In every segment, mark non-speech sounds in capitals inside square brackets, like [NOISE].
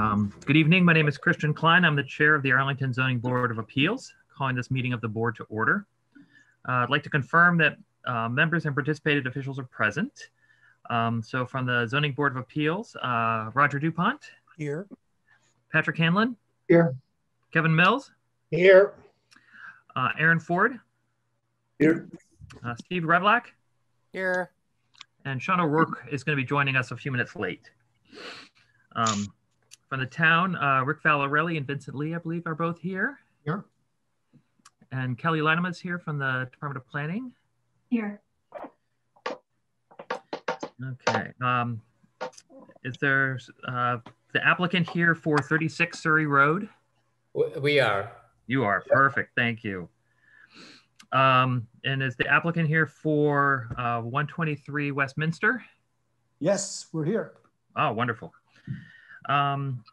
Um, good evening. My name is Christian Klein. I'm the chair of the Arlington Zoning Board of Appeals, calling this meeting of the board to order. Uh, I'd like to confirm that uh, members and participated officials are present. Um, so from the Zoning Board of Appeals, uh, Roger DuPont, Here. Patrick Hanlon, Here. Kevin Mills, Here. uh, Aaron Ford, Here. uh, Steve Revilak, Here. and Sean O'Rourke is going to be joining us a few minutes late. Um, from the town, uh, Rick Valarelli and Vincent Lee, I believe, are both here. Here. And Kelly Lynema is here from the Department of Planning. Here. Okay. Um, is there uh, the applicant here for 36 Surrey Road? We are. You are perfect. Thank you. Um, and is the applicant here for uh, 123 Westminster? Yes, we're here. Oh, wonderful. Um,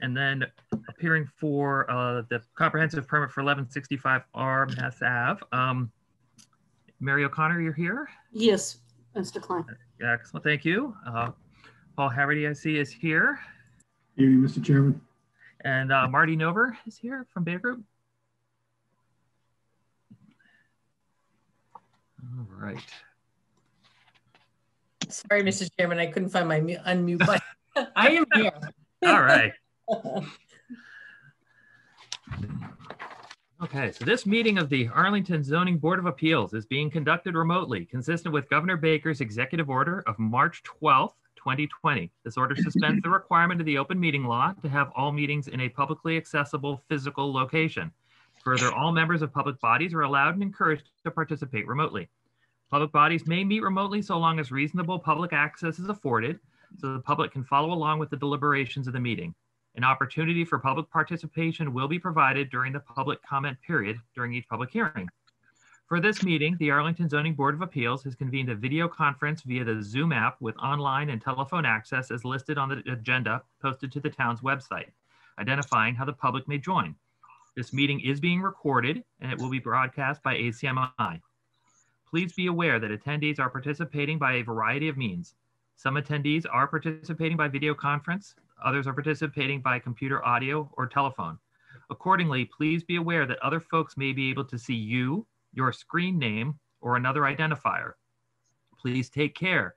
and then appearing for uh, the comprehensive permit for 1165R Mass Ave. Um, Mary O'Connor, you're here? Yes, Mr. Klein. Excellent, thank you. Uh, Paul Haverty, I see, is here. Evening, Mr. Chairman. And uh, Marty Nover is here from Beta Group. All right. Sorry, Mr. Chairman, I couldn't find my unmute button. [LAUGHS] I am here. All right. Okay, so this meeting of the Arlington Zoning Board of Appeals is being conducted remotely, consistent with Governor Baker's executive order of March 12th, 2020. This order suspends the requirement of the open meeting law to have all meetings in a publicly accessible physical location. Further, all members of public bodies are allowed and encouraged to participate remotely. Public bodies may meet remotely so long as reasonable public access is afforded so the public can follow along with the deliberations of the meeting. An opportunity for public participation will be provided during the public comment period during each public hearing. For this meeting, the Arlington Zoning Board of Appeals has convened a video conference via the Zoom app with online and telephone access as listed on the agenda posted to the town's website, identifying how the public may join. This meeting is being recorded and it will be broadcast by ACMI. Please be aware that attendees are participating by a variety of means. Some attendees are participating by video conference, others are participating by computer audio or telephone. Accordingly, please be aware that other folks may be able to see you, your screen name, or another identifier. Please take care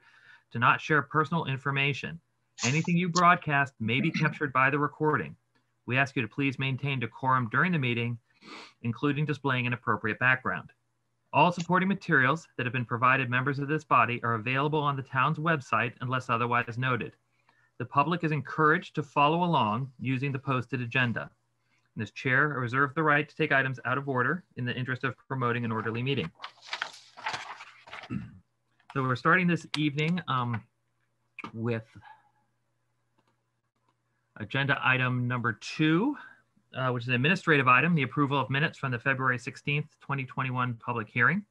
to not share personal information. Anything you broadcast may be captured by the recording. We ask you to please maintain decorum during the meeting, including displaying an appropriate background. All supporting materials that have been provided members of this body are available on the town's website unless otherwise noted. The public is encouraged to follow along using the posted agenda. And as chair, I reserve the right to take items out of order in the interest of promoting an orderly meeting. [CLEARS THROAT] So we're starting this evening um, with agenda item number two, uh, which is an administrative item, the approval of minutes from the February 16th, 2021 public hearing.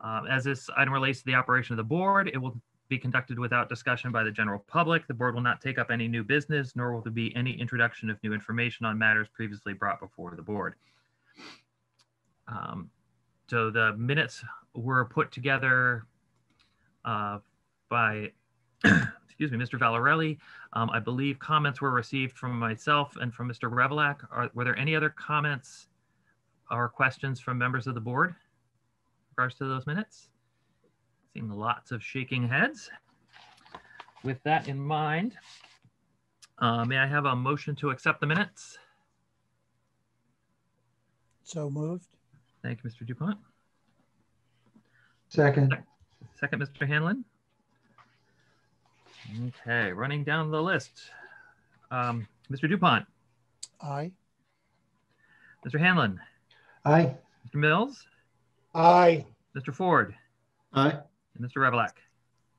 Uh, As this item relates to the operation of the board, it will be conducted without discussion by the general public. The board will not take up any new business, nor will there be any introduction of new information on matters previously brought before the board. Um, So the minutes were put together uh, by, [CLEARS THROAT] excuse me, Mr. Valarelli. Um, I believe comments were received from myself and from Mr. Revilak. Are, were there any other comments or questions from members of the board in regards to those minutes? Seeing lots of shaking heads. With that in mind, uh, may I have a motion to accept the minutes? So moved. Thank you, Mr. Dupont. Second. Second, Mr. Hanlon. Okay, running down the list. Um, Mr. Dupont, Aye. Mr. Hanlon, Aye. Mr. Mills, Aye. Mr. Ford, Aye. and Mr. Revilak.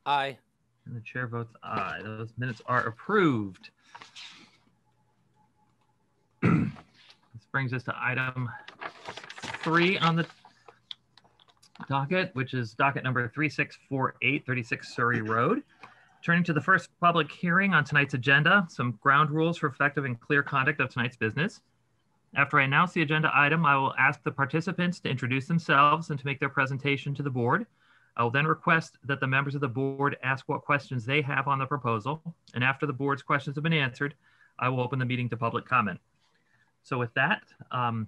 Aye. And the chair votes aye. Those minutes are approved. [CLEARS THROAT] This brings us to item three on the docket, which is docket number 3648, 36 Surrey Road. Turning to the first public hearing on tonight's agenda, some ground rules for effective and clear conduct of tonight's business. After I announce the agenda item, I will ask the participants to introduce themselves and to make their presentation to the board. I will then request that the members of the board ask what questions they have on the proposal. And after the board's questions have been answered, I will open the meeting to public comment. So with that, um,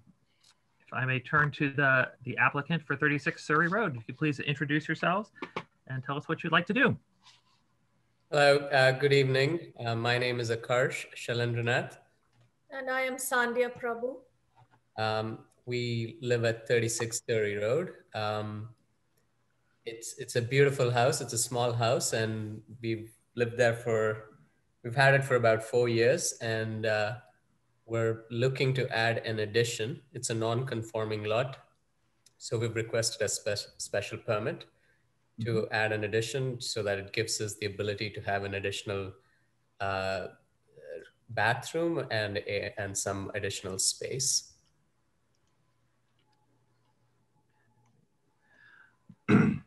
if I may turn to the, the applicant for 36 Surrey Road, if you please introduce yourselves and tell us what you'd like to do. Hello, uh, good evening. Uh, my name is Akarsh Shalendranath. And I am Sandhya Prabhu. Um, we live at 36 Surrey Road. Um, it's it's a beautiful house. It's a small house, and we've lived there for we've had it for about four years, and uh, we're looking to add an addition. It's a non-conforming lot, so we've requested a spe- special permit to add an addition so that it gives us the ability to have an additional uh, bathroom and a, and some additional space. [CLEARS THROAT]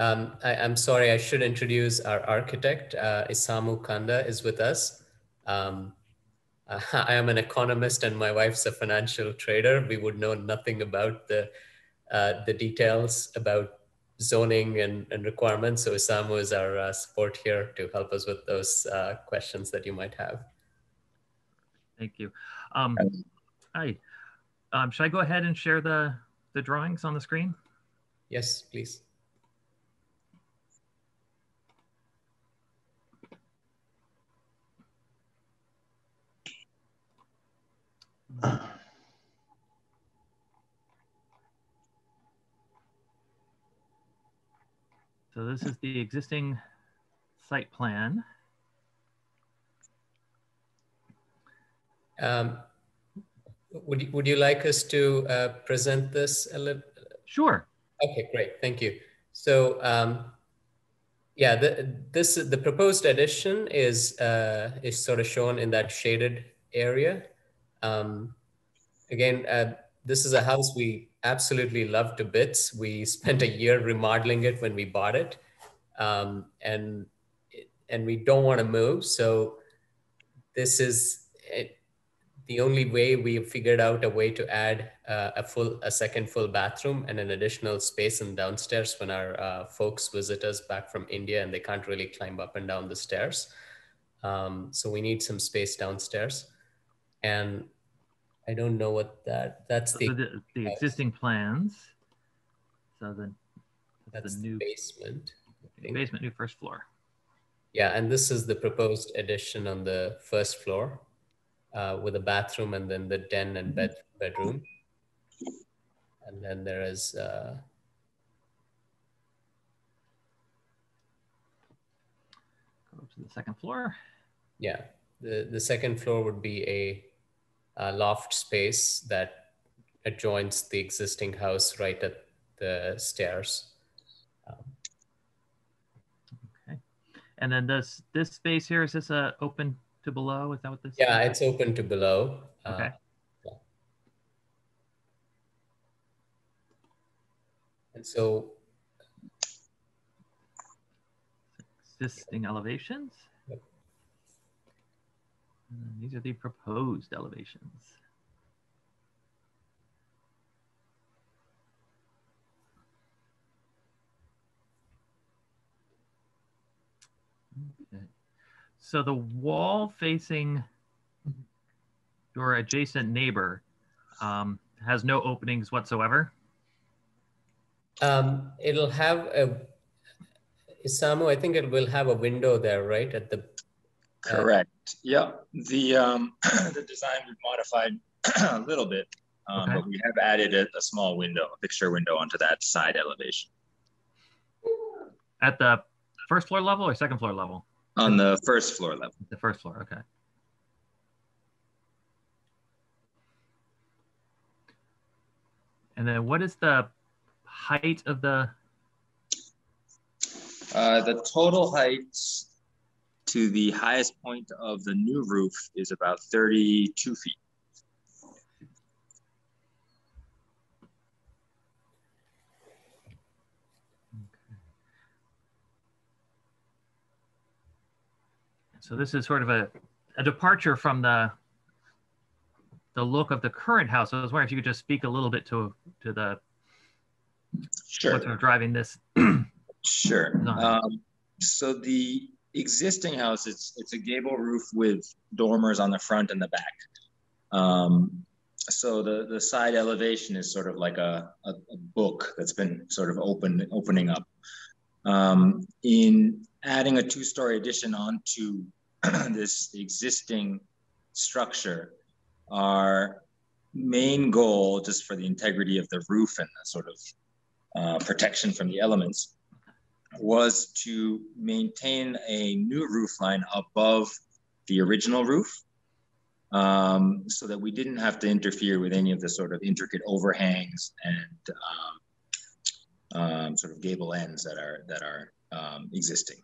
Um, I, am sorry, I should introduce our architect. Uh, Isamu Kanda is with us. Um, uh, [LAUGHS] I am an economist and my wife's a financial trader. We would know nothing about the, uh, the details about zoning and, and requirements. So Isamu is our uh, support here to help us with those uh, questions that you might have. Thank you. Um, hi. Um, should I go ahead and share the, the drawings on the screen? Yes, please. So this is the existing site plan. Um, would, you, would you like us to uh, present this a little? Sure. Okay, great. Thank you. So um, yeah, the, this the proposed addition is uh, is sort of shown in that shaded area. Um, again, uh, this is a house we absolutely love to bits. We spent a year remodeling it when we bought it, um, and and we don't want to move. So this is it, the only way we figured out a way to add uh, a full a second full bathroom and an additional space in downstairs when our uh, folks visit us back from India and they can't really climb up and down the stairs. Um, so we need some space downstairs, and I don't know what that, that's the, So the, the existing plans. So the, that's the new basement. Basement, new first floor. Yeah, and this is the proposed addition on the first floor uh, with a bathroom and then the den and bed bedroom. And then there is, uh, Go up to the second floor. yeah, the, the second floor would be a, a loft space that adjoins the existing house right at the stairs. Um, Okay. And then this, this space here, is this uh, open to below? Is that what this? Yeah, it's open to below. Uh, Okay. And so, Existing elevations. Yep. And these are the proposed elevations. Okay. So the wall facing your adjacent neighbor um, has no openings whatsoever. um, it'll have a, Isamu, I think it will have a window there, right? At the, Uh, Correct. Yeah. The um, [CLEARS THROAT] the design we've modified [CLEARS THROAT] a little bit, um, Okay. but we have added a, a small window, a picture window onto that side elevation At the first floor level or second floor level? on the first floor level. The first floor, okay. And then what is the height of the, Uh, the total height to the highest point of the new roof is about 32 feet. so this is sort of a, a departure from the, the look of the current house. I was wondering if you could just speak a little bit to, to the, Sure. what's sort of driving this. Sure. Um, so the existing house, it's it's a gable roof with dormers on the front and the back. Um, so the the side elevation is sort of like a, a, a book that's been sort of open opening up. Um, in adding a two-story addition onto [CLEARS THROAT] this existing structure, our main goal, just for the integrity of the roof and the sort of uh, protection from the elements, was to maintain a new roof line above the original roof um, so that we didn't have to interfere with any of the sort of intricate overhangs and um, um, sort of gable ends that are that are um, existing.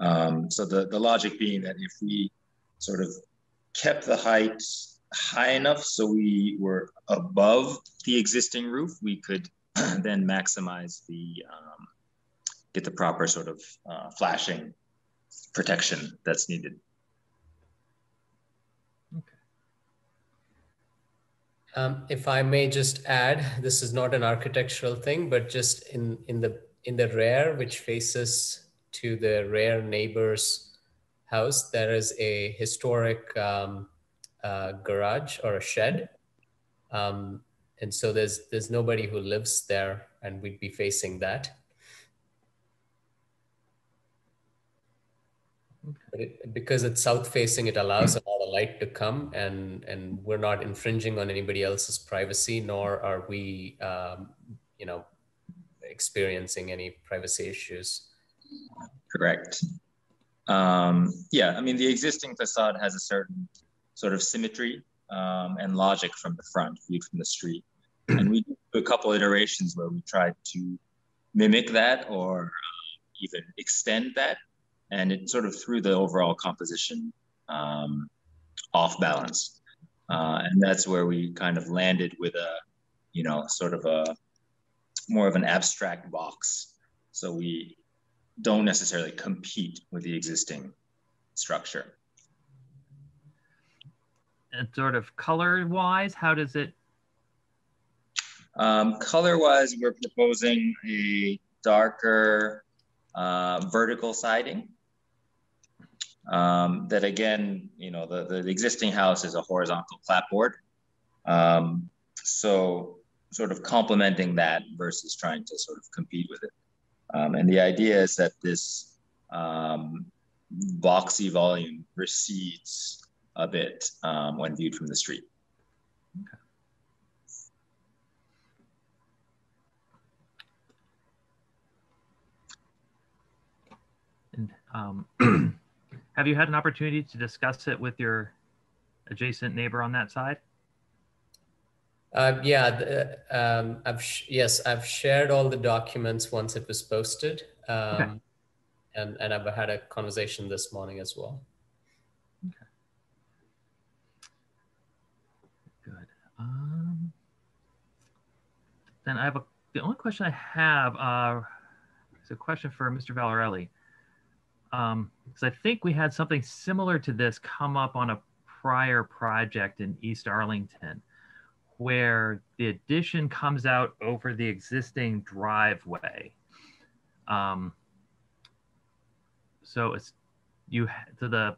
Um, so the, the logic being that if we sort of kept the height high enough so we were above the existing roof, we could then maximize the um, get the proper sort of uh, flashing protection that's needed. Um, if I may just add, this is not an architectural thing, but just in, in the in the rear, which faces to the rear neighbor's house, there is a historic um, uh, garage or a shed. Um, and so there's there's nobody who lives there, and we'd be facing that. But it, because it's south facing, it allows a lot of light to come, and and we're not infringing on anybody else's privacy, nor are we, um, you know, experiencing any privacy issues. Correct. Um, yeah, I mean the existing facade has a certain sort of symmetry um, and logic from the front, viewed from the street, [CLEARS THROAT] and we do a couple iterations where we tried to mimic that or uh, even extend that and it sort of threw the overall composition um, off balance. Uh, and that's where we kind of landed with a, you know, sort of a more of an abstract box. So we don't necessarily compete with the existing structure. And sort of color wise, how does it? Um, color wise, we're proposing a darker uh, vertical siding um, that again, you know, the, the existing house is a horizontal clapboard. Um, so sort of complementing that versus trying to sort of compete with it. Um, and the idea is that this um, boxy volume recedes a bit um, when viewed from the street. Okay. And um, [CLEARS THROAT] Have you had an opportunity to discuss it with your adjacent neighbor on that side? Uh, yeah, the, um, I've yes, I've shared all the documents once it was posted, um, okay. and and I've had a conversation this morning as well. Okay. Good. Um, then I have a. The only question I have uh, is a question for Mr. Valarelli um because i think we had something similar to this come up on a prior project in east arlington where the addition comes out over the existing driveway um so it's you to the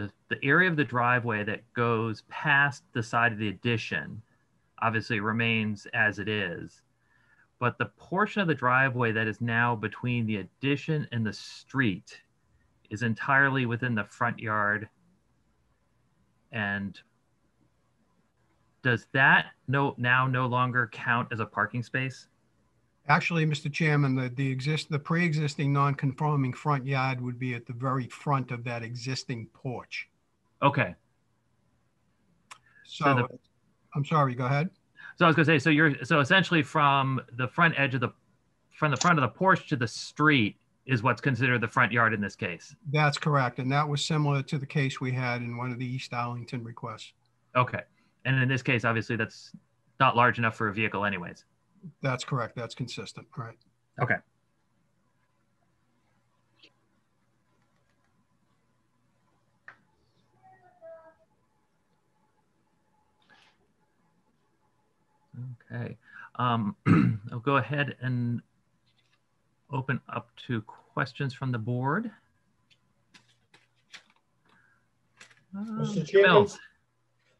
the, the area of the driveway that goes past the side of the addition obviously remains as it is but the portion of the driveway that is now between the addition and the street is entirely within the front yard. And does that no now no longer count as a parking space? Actually, Mr. Chairman, the, the exist, the pre-existing non-conforming front yard would be at the very front of that existing porch. Okay. So, the- I'm sorry, go ahead. So I was gonna say, so you're so essentially from the front edge of the from the front of the porch to the street is what's considered the front yard in this case. That's correct. And that was similar to the case we had in one of the East Arlington requests. Okay. And in this case, obviously that's not large enough for a vehicle anyways. That's correct. That's consistent, right? Okay. Okay. Um, [CLEARS THROAT] I'll go ahead and open up to questions from the board? Uh, Mr. Mr. Chairman? Mills?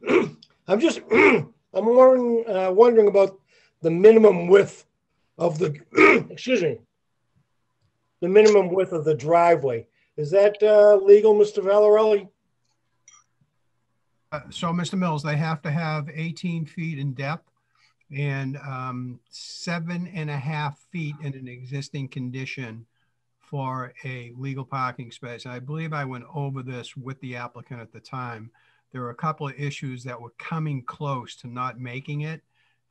[CLEARS THROAT] I'm just, [CLEARS THROAT] I'm wondering, uh, wondering about the minimum width of the, [CLEARS THROAT] excuse me, the minimum width of the driveway. Is that uh, legal, Mr. Valarelli? Uh, So, Mr. Mills, they have to have 18 feet in depth and um, seven and a half feet in an existing condition for a legal parking space. And I believe I went over this with the applicant at the time. There were a couple of issues that were coming close to not making it.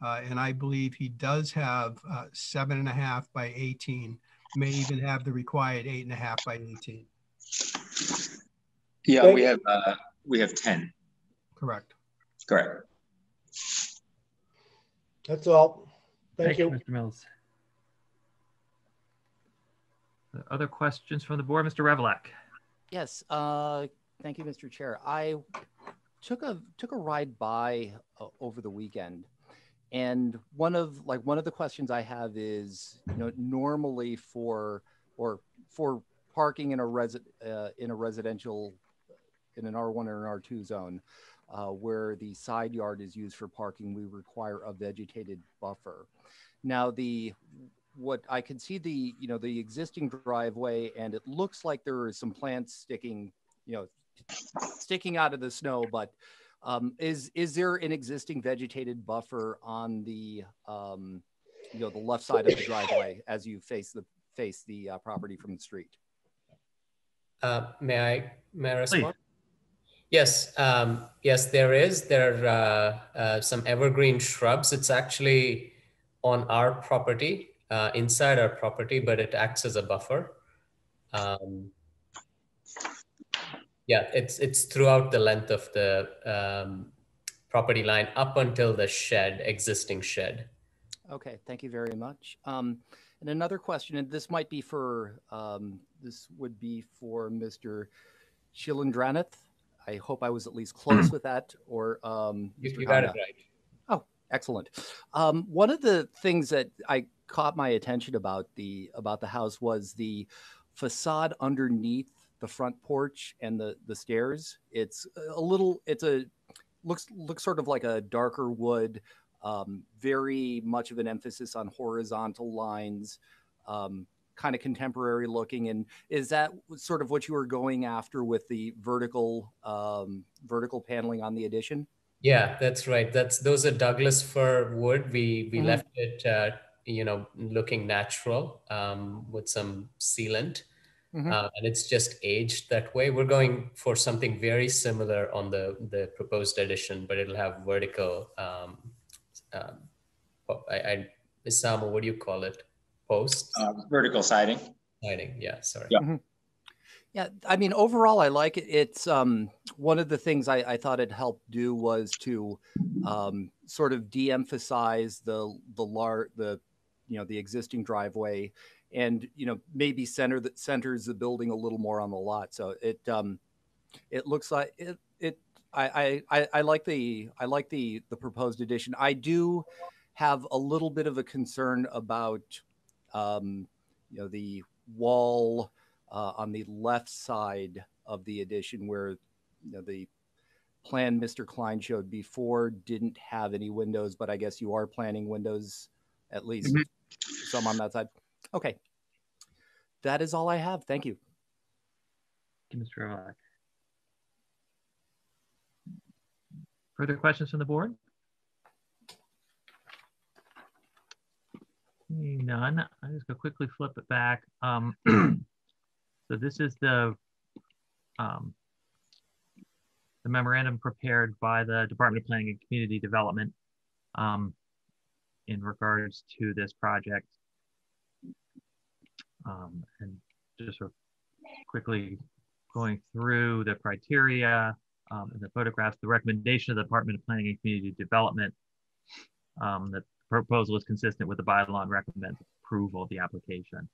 Uh, And I believe he does have uh, seven and a half by 18, may even have the required eight and a half by 18. Yeah, we have, uh, we have 10, Correct. correct. That's all. Thank you. Mr. Mills. Other questions from the board? Mr. Revilak? Yes, uh, thank you, Mr. Chair. I took a took a ride by uh, over the weekend, and one of like one of the questions I have is, you know, normally for or for parking in a resi- uh, in a residential in an R1 or an R2 zone, uh, where the side yard is used for parking, we require a vegetated buffer. Now the what I can see the you know the existing driveway and it looks like there is some plants sticking you know sticking out of the snow but um, is is there an existing vegetated buffer on the um, you know the left side of the driveway as you face the face the uh, property from the street Uh, may I may I respond? Yes, um, yes, there is. There are uh, uh, some evergreen shrubs. It's actually on our property, uh, inside our property, but it acts as a buffer. Um, yeah, it's it's throughout the length of the um, property line up until the shed, existing shed. Okay, thank you very much. Um, and another question, and this might be for, um, this would be for Mr. Shilendranath. I hope I was at least close with that, or um, You, Mr. you got it right. Oh, excellent. Um, one of the things that I caught my attention about the about the house was the facade underneath the front porch and the the stairs. It's a little. It's a looks looks sort of like a darker wood. Um, very much of an emphasis on horizontal lines. Um, kind of contemporary looking and is that sort of what you were going after with the vertical um, vertical paneling on the addition Yeah, that's right. That's those are Douglas fir wood. We we Mhm. left it, uh, you know, looking natural um, with some sealant, Mhm. uh, and it's just aged that way. We're going for something very similar on the the proposed addition, but it'll have vertical. Um, um, I, I, Isama, what do you call it? Post Uh, vertical siding. siding. Yeah, sorry. Yeah. Yeah, I mean, overall, I like it. It's um, one of the things I, I thought it helped do was to um, sort of de-emphasize the the lar- the you know the existing driveway, and you know maybe center that centers the building a little more on the lot. So it um, it looks like it it I, I I like the I like the the proposed addition. I do have a little bit of a concern about um, you know the wall uh, on the left side of the addition where you know, the plan Mr. Klein showed before didn't have any windows, but I guess you are planning windows at least Mhm. some on that side. Okay. That is all I have. Thank you. Thank you, Mr. Revilak. Further questions from the board? None. I'm just gonna quickly flip it back. Um, [CLEARS THROAT] so this is the um, the memorandum prepared by the Department of Planning and Community Development um, in regards to this project. Um, and just sort of quickly going through the criteria um, and the photographs, the recommendation of the Department of Planning and Community Development um, that the proposal is consistent with the bylaw and recommends approval of the application.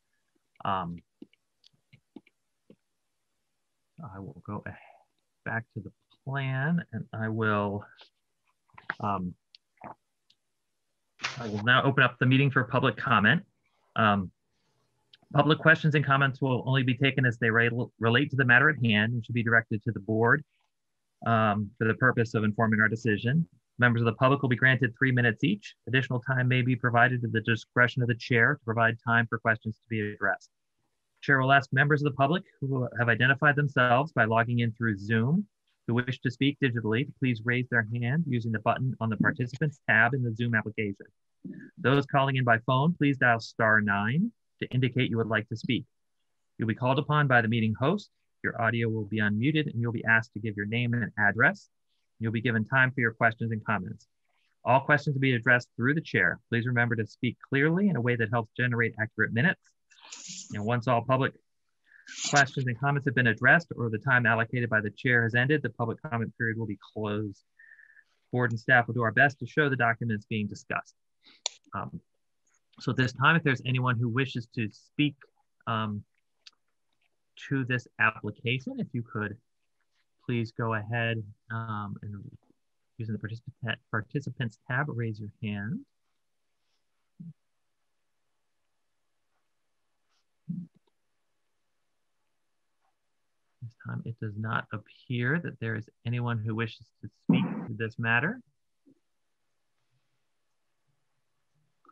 Um, I will go back to the plan and I will um, I will now open up the meeting for public comment. Um, Public questions and comments will only be taken as they rel- relate to the matter at hand and should be directed to the board um, for the purpose of informing our decision. Members of the public will be granted three minutes each. Additional time may be provided at the discretion of the chair to provide time for questions to be addressed. Chair will ask members of the public who have identified themselves by logging in through Zoom who wish to speak digitally to please raise their hand using the button on the participants tab in the Zoom application. Those calling in by phone, please dial star nine to indicate you would like to speak. You'll be called upon by the meeting host. Your audio will be unmuted and you'll be asked to give your name and address. You'll be given time for your questions and comments. All questions will be addressed through the chair. Please remember to speak clearly in a way that helps generate accurate minutes. And once all public questions and comments have been addressed or the time allocated by the chair has ended, the public comment period will be closed. Board and staff will do our best to show the documents being discussed. Um, so at this time, if there's anyone who wishes to speak um, to this application, if you could please go ahead um, and using the participant, participants tab, raise your hand. This time it does not appear that there is anyone who wishes to speak to this matter.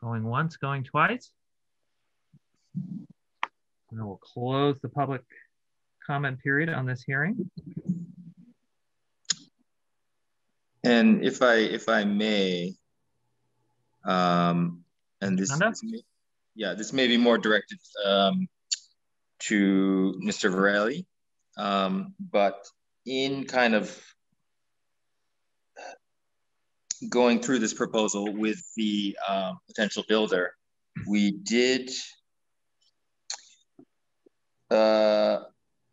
Going once, going twice. And we'll close the public comment period on this hearing. And if I if I may, um, and this, this may, yeah, this may be more directed um, to Mr. Varelli, um, but in kind of going through this proposal with the uh, potential builder, we did uh,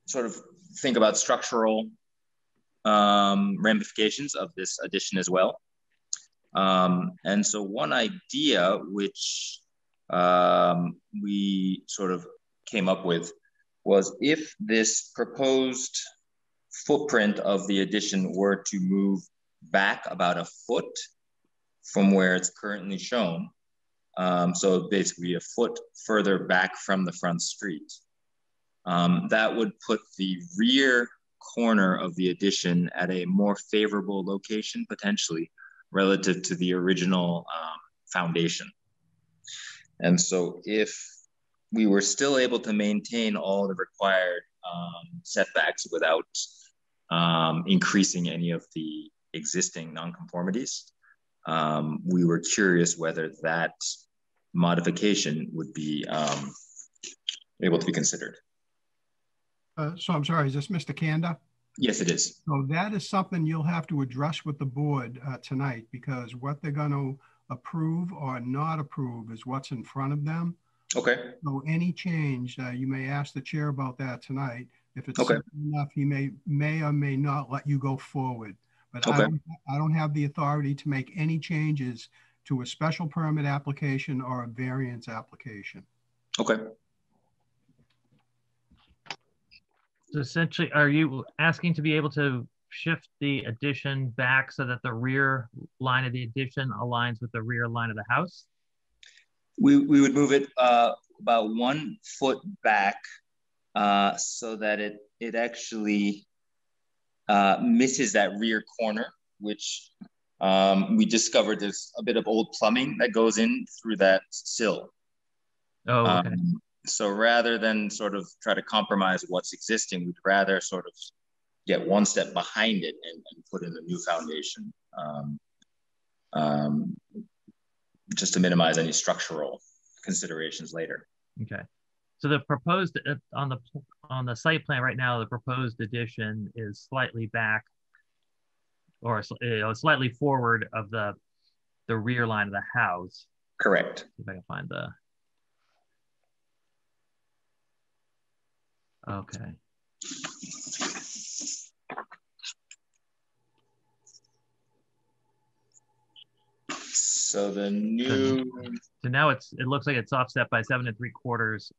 sort of think about structural um, ramifications of this addition as well. Um, and so one idea which um, we sort of came up with was if this proposed footprint of the addition were to move back about a foot from where it's currently shown, um, so basically a foot further back from the front street, um, that would put the rear corner of the addition at a more favorable location potentially relative to the original um, foundation. And so if we were still able to maintain all the required um, setbacks without um, increasing any of the existing nonconformities, um, we were curious whether that modification would be um, able to be considered. Uh, so I'm sorry, is this Mr. Kanda? Yes, it is. So that is something you'll have to address with the board uh, tonight because what they're going to approve or not approve is what's in front of them. Okay. So any change, uh, you may ask the chair about that tonight. If it's okay. enough, he may may or may not let you go forward. But okay. I, don't, I don't have the authority to make any changes to a special permit application or a variance application. Okay. So essentially, are you asking to be able to shift the addition back so that the rear line of the addition aligns with the rear line of the house? We, we would move it uh, about one foot back uh, so that it, it actually uh, misses that rear corner, which um, we discovered there's a bit of old plumbing that goes in through that sill. Oh, okay. Um, so rather than sort of try to compromise what's existing, we'd rather sort of get one step behind it and, and put in a new foundation, um, um, just to minimize any structural considerations later. Okay. So the proposed uh, on the on the site plan right now, the proposed addition is slightly back, or you know, slightly forward of the the rear line of the house. Correct. if I can find the. Okay. So the new. So now it's it looks like it's offset by seven and three quarters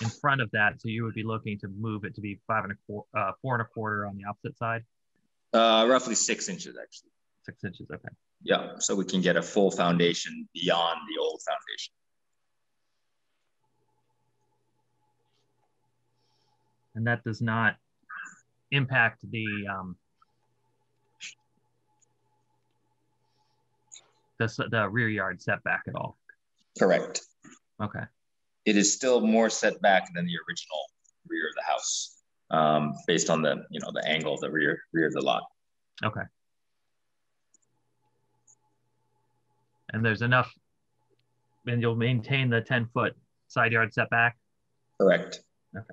in front of that. So you would be looking to move it to be five and a quarter, uh, four and a quarter on the opposite side. Uh, roughly six inches, actually. Six inches, okay. Yeah, so we can get a full foundation beyond the old foundation. And that does not impact the, um, the, the rear yard setback at all. Correct. Okay, It is still more set back than the original rear of the house, um, based on the, you know, the angle of the rear, rear of the lot. okay. And there's enough, and you'll maintain the 10 foot side yard setback? Correct. Okay.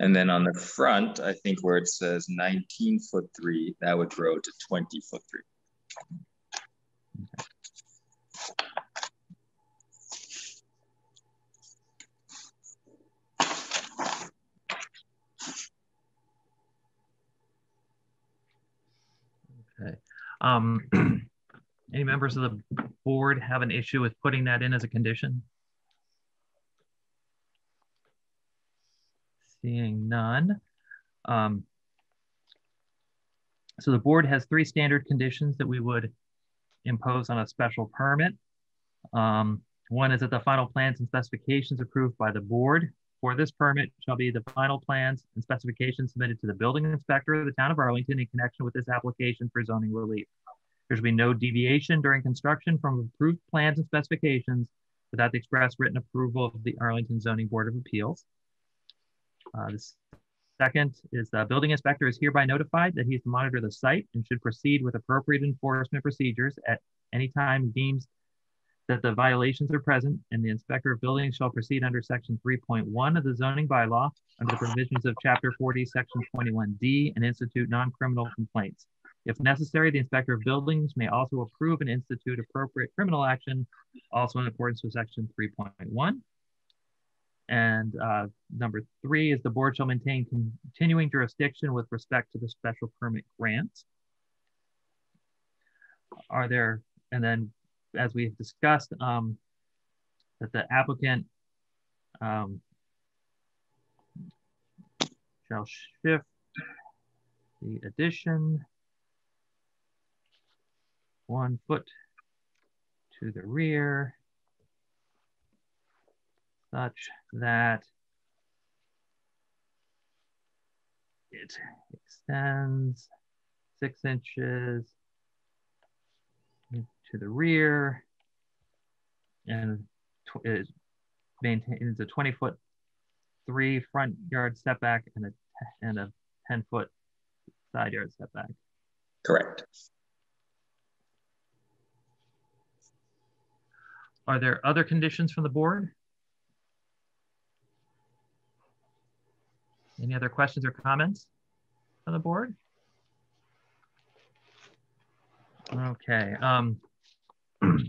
And then on the front, I think where it says 19 foot three, that would grow to 20 foot three. Okay. Um, [CLEARS THROAT] any members of the board have an issue with putting that in as a condition? Seeing none. Um, so the board has three standard conditions that we would impose on a special permit. Um, one is that the final plans and specifications approved by the board for this permit shall be the final plans and specifications submitted to the building inspector of the town of Arlington in connection with this application for zoning relief. There should be no deviation during construction from approved plans and specifications without the express written approval of the Arlington Zoning Board of Appeals. Uh, the second is the building inspector is hereby notified that he is to monitor the site and should proceed with appropriate enforcement procedures at any time deems that the violations are present and the inspector of buildings shall proceed under section 3.1 of the zoning bylaw under the provisions of chapter 40, section 21D and institute non-criminal complaints. If necessary, the inspector of buildings may also approve and institute appropriate criminal action, also in accordance with section 3.1. And uh, number three is the board shall maintain continuing jurisdiction with respect to the special permit grants. Are there, and then as we've discussed, um, that the applicant um, shall shift the addition one foot to the rear such that it extends six inches to the rear and it maintains a 20 foot three front yard setback and a and a 10 foot side yard setback. Correct. Are there other conditions from the board? Any other questions or comments from the board? Okay. Um, [CLEARS THROAT]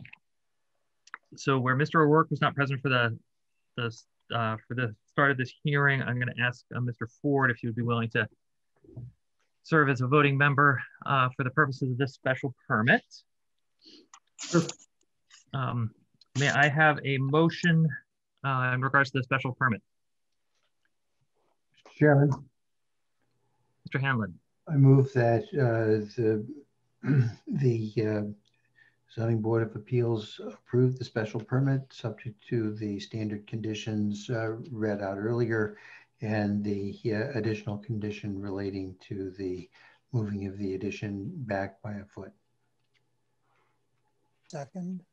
so where Mr. O'Rourke was not present for the, the uh, for the start of this hearing, I'm going to ask uh, Mr. Ford if he would be willing to serve as a voting member uh, for the purposes of this special permit. Um, may I have a motion uh, in regards to the special permit? Chairman, Mr. Hanlon, I move that uh, the, [CLEARS THROAT] the uh, zoning board of appeals approve the special permit subject to the standard conditions uh, read out earlier and the uh, additional condition relating to the moving of the addition back by a foot. Second,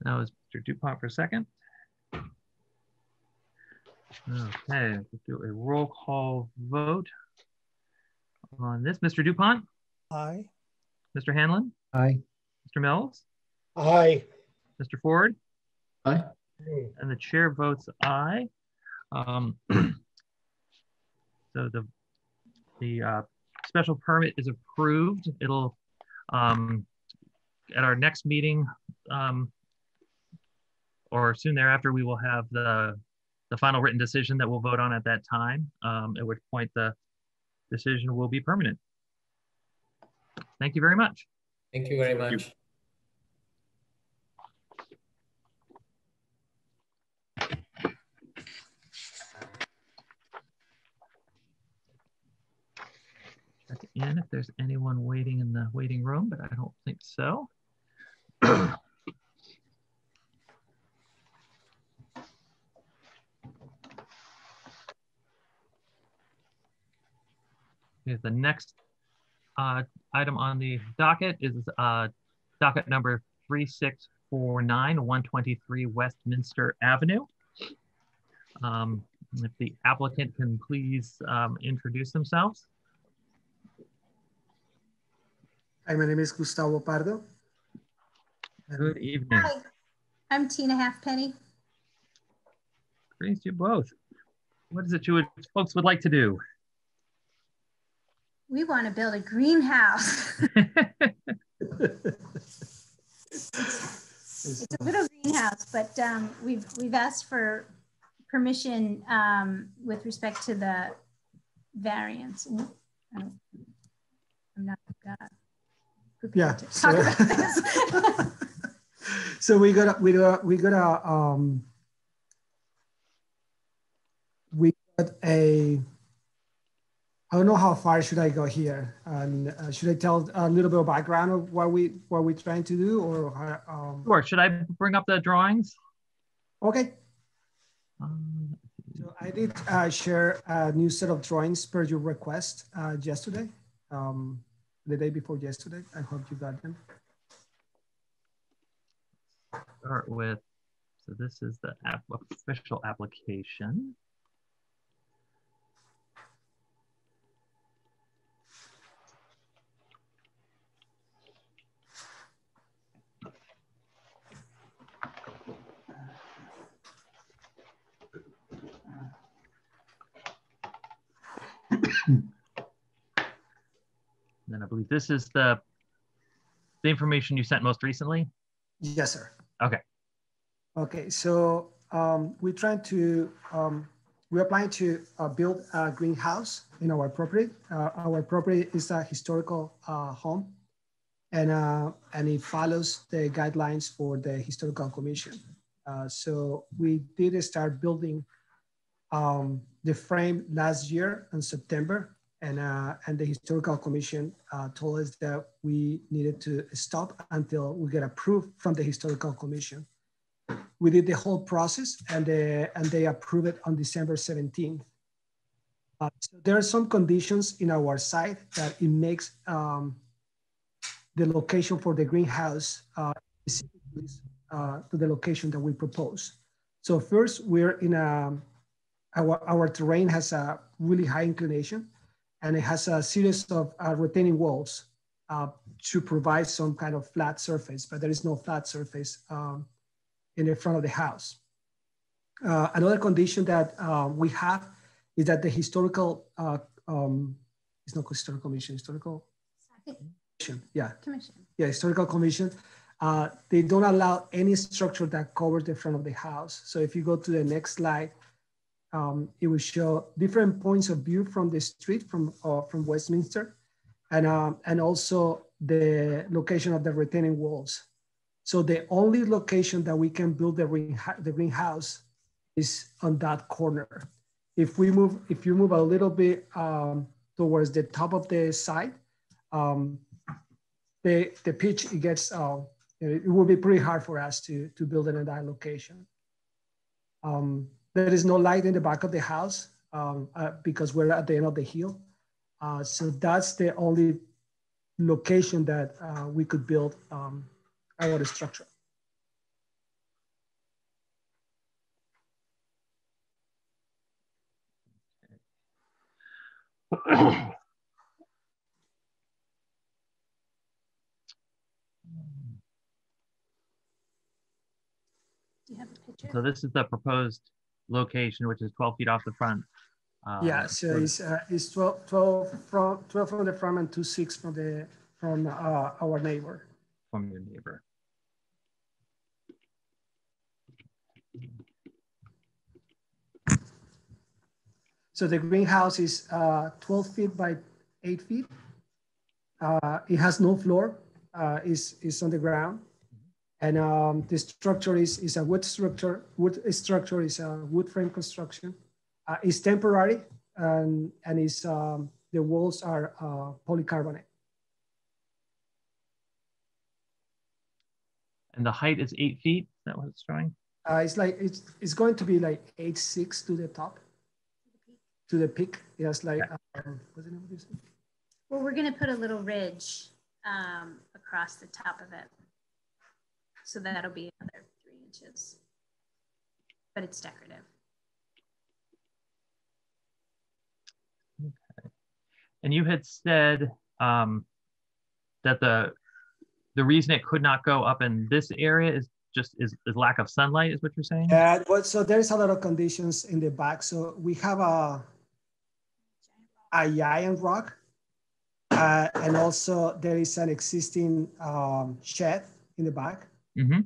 that was Mr. Dupont for a second. Okay, we'll do a roll call vote on this. Mr. Dupont, aye. Mr. Hanlon, Aye. Mr. Mills, Aye. Mr. Ford, Aye. and the chair votes aye. Um, [CLEARS THROAT] so the the uh, special permit is approved. It'll um, at our next meeting um, or soon thereafter, we will have the the final written decision that we'll vote on at that time, um, at which point the decision will be permanent. Thank you very much. Thank you very much. At Check in if there's anyone waiting in the waiting room, but I don't think so. [CLEARS THROAT] Okay, the next uh, item on the docket is uh, docket number 3649, 123 Westminster Avenue. Um, if the applicant can please um, introduce themselves. Hi, my name is Gustavo Pardo. Good evening. Hi, I'm Tina Halfpenny. Great, to you both. What is it you would, folks would like to do? We want to build a greenhouse. it's a little greenhouse, but um, we've we've asked for permission um, with respect to the variance. I'm, not uh, Yeah. to talk So, about this. [LAUGHS] so we got we got we got a um we got a I don't know how far should I go here, and uh, should I tell a little bit of background of what we what we're trying to do, or um, Sure, should I bring up the drawings? okay? Um, So I did uh, share a new set of drawings per your request uh, yesterday, um, the day before yesterday. I hope you got them. start with, so this is the app, official application. This is the, the information you sent most recently. Yes, sir. Okay. Okay, so um, we're trying to, um, we're planning to uh, build a greenhouse in our property. Uh, our property is a historical uh, home and, uh, and it follows the guidelines for the historical commission. Uh, so we did start building um, the frame last year in September and, uh, and the historical commission uh, told us that we needed to stop until we get approved from the historical commission. We did the whole process and, uh, and they approved it on December 17th. Uh, so there are some conditions in our site that it makes um, the location for the greenhouse uh, uh, to the location that we propose. So first, we're in a, our, our terrain has a really high inclination and it has a series of uh, retaining walls uh, to provide some kind of flat surface, but there is no flat surface um, in the front of the house. Uh, another condition that uh, we have is that the historical, uh, um, it's not historical commission, historical commission, yeah, Commission. yeah, historical commission. Uh, they don't allow any structure that covers the front of the house. So if you go to the next slide, um, it will show different points of view from the street from, uh, from Westminster and, um, and also the location of the retaining walls. So the only location that we can build the, green, the greenhouse is on that corner. If we move, if you move a little bit um, towards the top of the site, um, the, the pitch, it gets, uh, it will be pretty hard for us to, to build it in that location. Um, there is no light in the back of the house um, uh, because we're at the end of the hill. Uh, so that's the only location that uh, we could build um, our structure. Do you have a picture? So this is the proposed location, which is 12 feet off the front. Um, yeah, so it's, uh, it's 12, 12, from, 12 from the front and 2 6 from, the, from uh, our neighbor. From your neighbor. So the greenhouse is uh, 12 feet by 8 feet. Uh, it has no floor, uh, is is on the ground. And um, the structure is, is a wood structure. Wood structure is a wood frame construction. Uh, it's temporary and, and it's, um, the walls are uh, polycarbonate. And the height is eight feet. Is that what it's showing? Uh, it's like it's it's going to be like eight six to the top, to the peak. Yes, like um, what's the name of this? Well, we're gonna put a little ridge um, across the top of it. So that'll be another three inches, but it's decorative. Okay. And you had said um, that the the reason it could not go up in this area is just is, is lack of sunlight is what you're saying yeah well, so there's a lot of conditions in the back so we have a a giant rock uh, and also there is an existing um, shed in the back mm-hmm.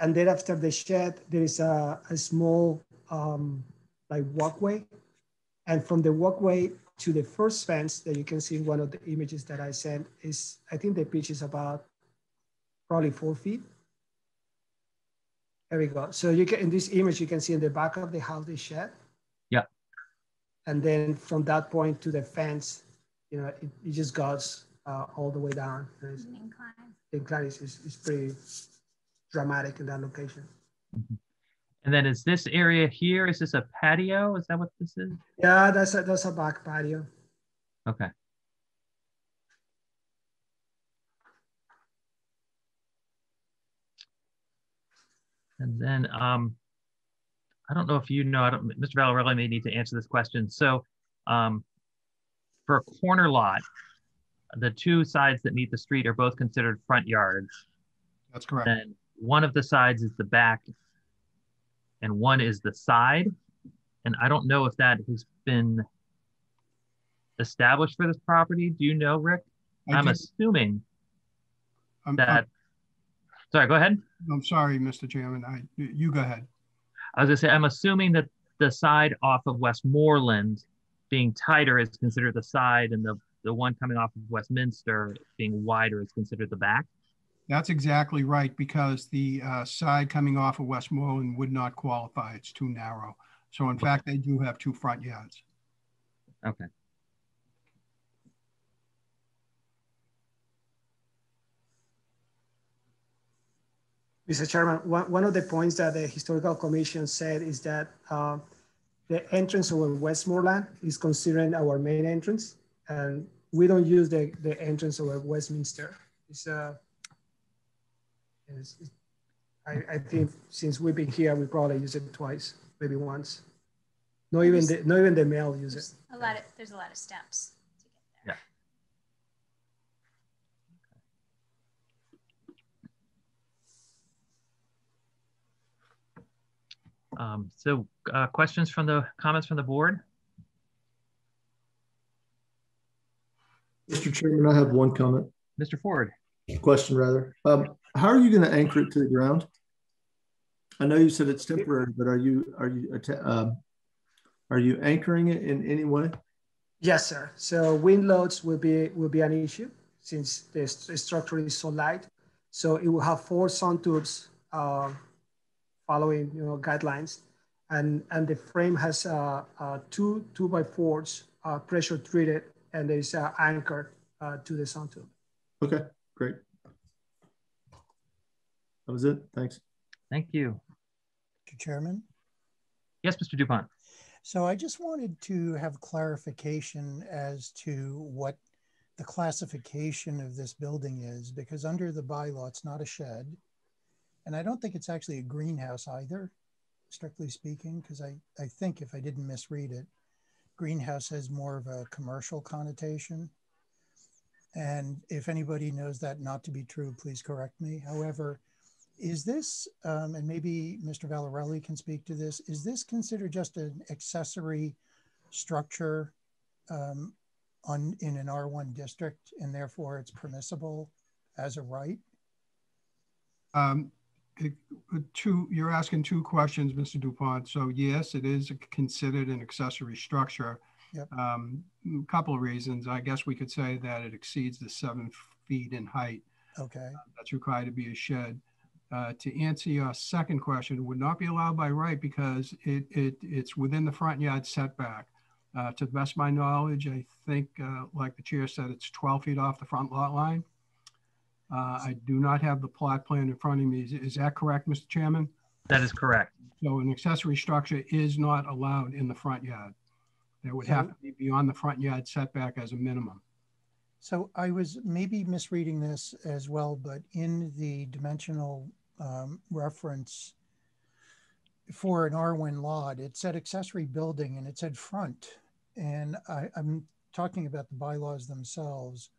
and then after the shed there is a, a small um, like walkway and from the walkway to the first fence that you can see in one of the images that i sent is i think the pitch is about probably four feet. There we go. So you can, in this image, you can see in the back of the house, the shed. Yeah. And then from that point to the fence, you know, it, it just goes uh, all the way down. incline. The incline is, is, is, pretty dramatic in that location. Mm -hmm. And then is this area here, is this a patio? Is that what this is? Yeah, that's a, that's a back patio. Okay. And then um, I don't know if you know, I don't, Mr. Valarelli may need to answer this question. So um, for a corner lot, the two sides that meet the street are both considered front yards. That's correct. And one of the sides is the back and one is the side. And I don't know if that has been established for this property. Do you know, Rick? I am assuming I'm, that I'm, Sorry, go ahead. I'm sorry, Mr. Chairman. I, you go ahead. I was gonna say, I'm assuming that the side off of Westmoreland being tighter is considered the side and the, the one coming off of Westminster being wider is considered the back. That's exactly right because the uh, side coming off of Westmoreland would not qualify. It's too narrow. So in fact, they do have two front yards. Okay. Mr. Chairman, one, one of the points that the Historical Commission said is that uh, the entrance over Westmoreland is considered our main entrance, and we don't use the, the entrance over Westminster. It's, uh, it's, I, I think since we've been here, we probably use it twice, maybe once. Not even the, not even the mail use it. A lot of, there's a lot of steps. Um, so uh, questions from the comments from the board? Mr. Chairman, I have one comment. Mr. Ford. Question rather. Um, how are you going to anchor it to the ground? I know you said it's temporary, but are you are you um, are you anchoring it in any way? Yes, sir. So wind loads will be will be an issue since the, structure is so light. So it will have four Sonotubes uh, following you know guidelines, and and the frame has uh, uh, two two by fours uh, pressure treated, and uh, anchored uh, to the Sonotube. Okay, great. That was it. Thanks. Thank you. Mr. Chairman. Yes, Mr. Dupont. So I just wanted to have clarification as to what the classification of this building is, because under the bylaw, it's not a shed. And I don't think it's actually a greenhouse either, strictly speaking, because I, I think if I didn't misread it, greenhouse has more of a commercial connotation. And if anybody knows that not to be true, please correct me. However, is this, um, and maybe Mr. Valarelli can speak to this, is this considered just an accessory structure um, on in an R1 district and therefore it's permissible as a right? Um, two, you're asking two questions, Mr. DuPont. So yes, it is considered an accessory structure. Yep. Um, a couple of reasons. I guess we could say that it exceeds the seven feet in height. Okay. Uh, that's required to be a shed. Uh, to answer your second question, would not be allowed by right because it, it it's within the front yard setback. Uh, to the best of my knowledge, I think, uh, like the chair said, it's 12 feet off the front lot line. Uh, I do not have the plot plan in front of me. Is, is that correct, Mr. Chairman? That is correct. So an accessory structure is not allowed in the front yard. There would have to be beyond the front yard setback as a minimum. So I was maybe misreading this as well, but in the dimensional um, reference for an R1 lot, it said accessory building and it said front. And I, I'm talking about the bylaws themselves.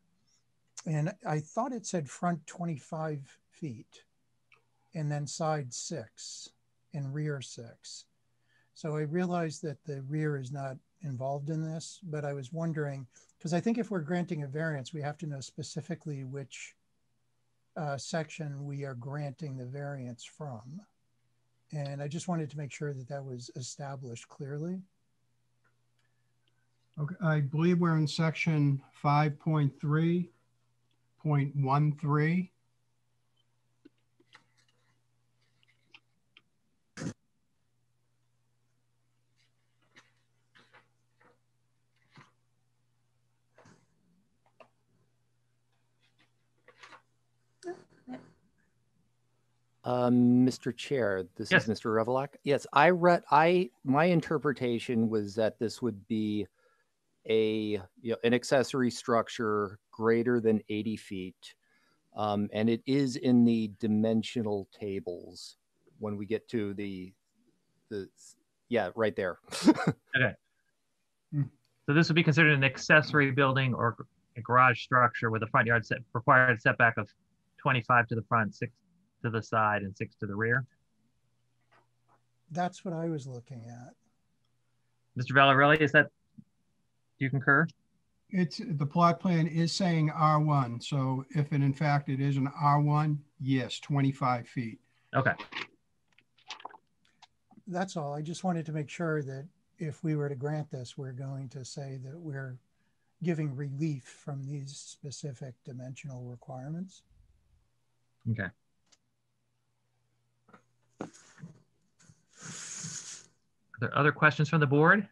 And I thought it said front 25 feet and then side six and rear six. So I realized that the rear is not involved in this, but I was wondering, because I think if we're granting a variance, we have to know specifically which uh, section we are granting the variance from. And I just wanted to make sure that that was established clearly. Okay, I believe we're in section 5.3.13. Um, Mr. Chair, this Yes. is Mr. Revilak. Yes, I read, I, my interpretation was that this would be a, you know, an accessory structure greater than 80 feet. Um, and it is in the dimensional tables when we get to the, the, yeah, right there. [LAUGHS] Okay. So this would be considered an accessory building or a garage structure with a front yard set required setback of 25 to the front, six to the side, and six to the rear. That's what I was looking at. Mr. Valarelli, is that, do you concur? It's, the plot plan is saying R1. So if it, in fact, it is an R1, yes, 25 feet. Okay. That's all. I just wanted to make sure that if we were to grant this, we're going to say that we're giving relief from these specific dimensional requirements. Okay. Are there other questions from the board?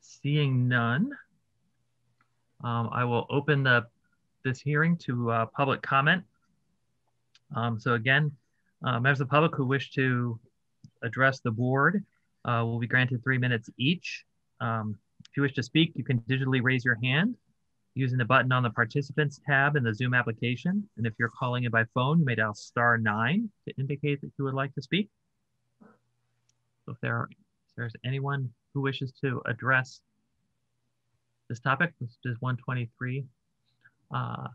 Seeing none, um, I will open the, this hearing to uh, public comment. Um, so again, uh, members of the public who wish to address the board uh, will be granted three minutes each. Um, if you wish to speak, you can digitally raise your hand using the button on the participants tab in the Zoom application. And if you're calling in by phone, you may dial star nine to indicate that you would like to speak. So if there are, if there's anyone who wishes to address this topic, this is 123. Uh, I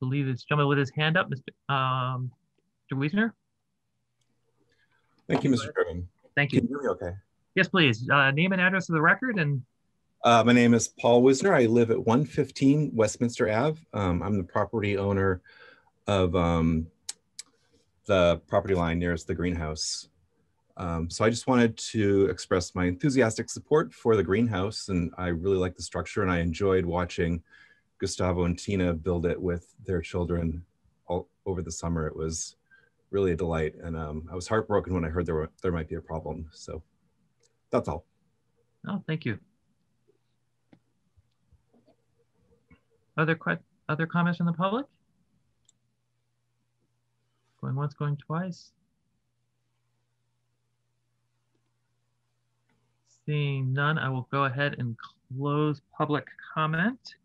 believe it's gentleman with his hand up, Mr. Um, Mr. Wiesner. Thank you, Mr. Chairman. Thank you. Can you hear me okay? Yes, please. Uh, name and address of the record and Uh, my name is Paul Wisner. I live at 115 Westminster Ave. Um, I'm the property owner of um, the property line nearest the greenhouse. Um, so I just wanted to express my enthusiastic support for the greenhouse, and I really like the structure, and I enjoyed watching Gustavo and Tina build it with their children all over the summer. It was really a delight, and um, I was heartbroken when I heard there were, there might be a problem. So that's all. Oh, thank you. Other other comments from the public? Going once, going twice. Seeing none, I will go ahead and close public comment.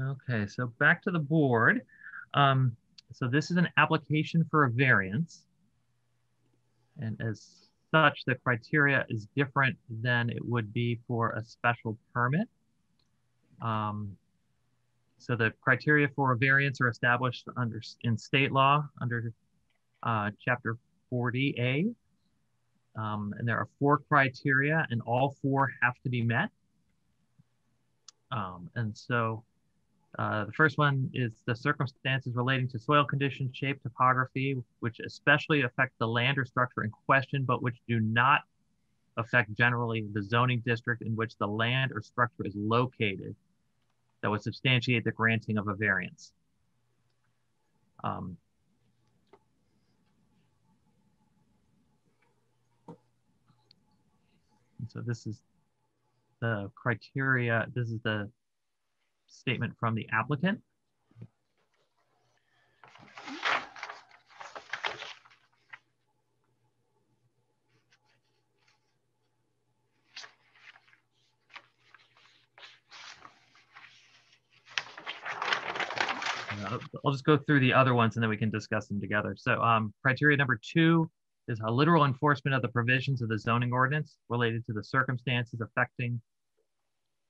Okay, so back to the board. Um, so this is an application for a variance. And as such, the criteria is different than it would be for a special permit. Um, so the criteria for a variance are established under in state law under uh, chapter 40A. Um, and there are four criteria and all four have to be met. Um, and so uh, the first one is the circumstances relating to soil condition, shape, topography, which especially affect the land or structure in question, but which do not affect generally the zoning district in which the land or structure is located that would substantiate the granting of a variance. Um, so this is the criteria, this is the statement from the applicant. Uh, I'll just go through the other ones and then we can discuss them together. So um, criteria number two is a literal enforcement of the provisions of the zoning ordinance related to the circumstances affecting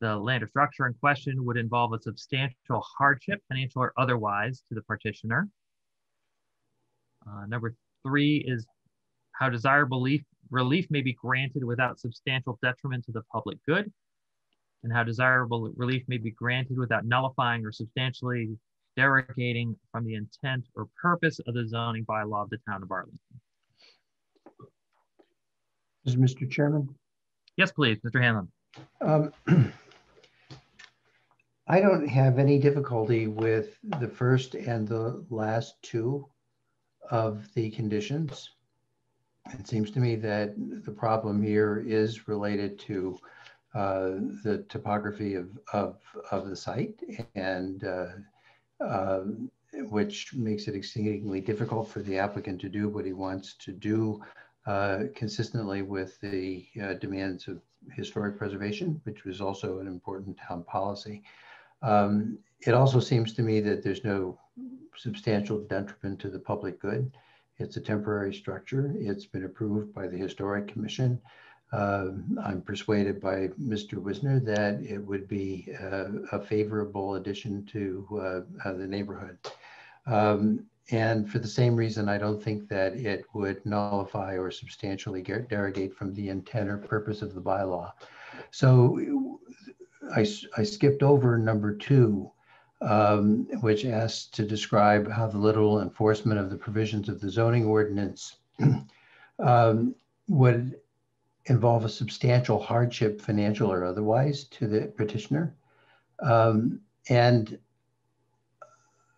the land or structure in question would involve a substantial hardship, financial or otherwise, to the partitioner. Uh, number three is how desirable relief, relief may be granted without substantial detriment to the public good, and how desirable relief may be granted without nullifying or substantially derogating from the intent or purpose of the zoning bylaw of the town of Arlington. Mr. Chairman? Yes, please, Mr. Hanlon. Um, [CLEARS THROAT] I don't have any difficulty with the first and the last two of the conditions. It seems to me that the problem here is related to uh, the topography of, of, of the site and uh, uh, which makes it exceedingly difficult for the applicant to do what he wants to do uh, consistently with the uh, demands of historic preservation, which was also an important town policy. Um, it also seems to me that there's no substantial detriment to the public good. It's a temporary structure. It's been approved by the Historic Commission. Uh, I'm persuaded by Mr. Wisner that it would be uh, a favorable addition to uh, the neighborhood. Um, and for the same reason, I don't think that it would nullify or substantially derogate from the intent or purpose of the bylaw. So I, I skipped over number two, um, which asks to describe how the literal enforcement of the provisions of the zoning ordinance [CLEARS THROAT] um, would involve a substantial hardship, financial or otherwise, to the petitioner. Um, and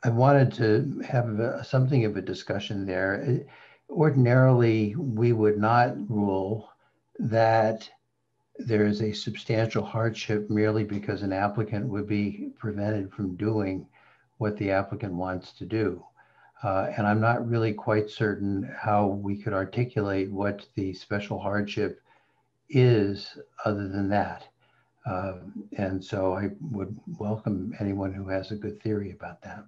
I wanted to have a, something of a discussion there. Ordinarily, we would not rule that there is a substantial hardship merely because an applicant would be prevented from doing what the applicant wants to do. Uh, and I'm not really quite certain how we could articulate what the special hardship is other than that. Uh, and so I would welcome anyone who has a good theory about that.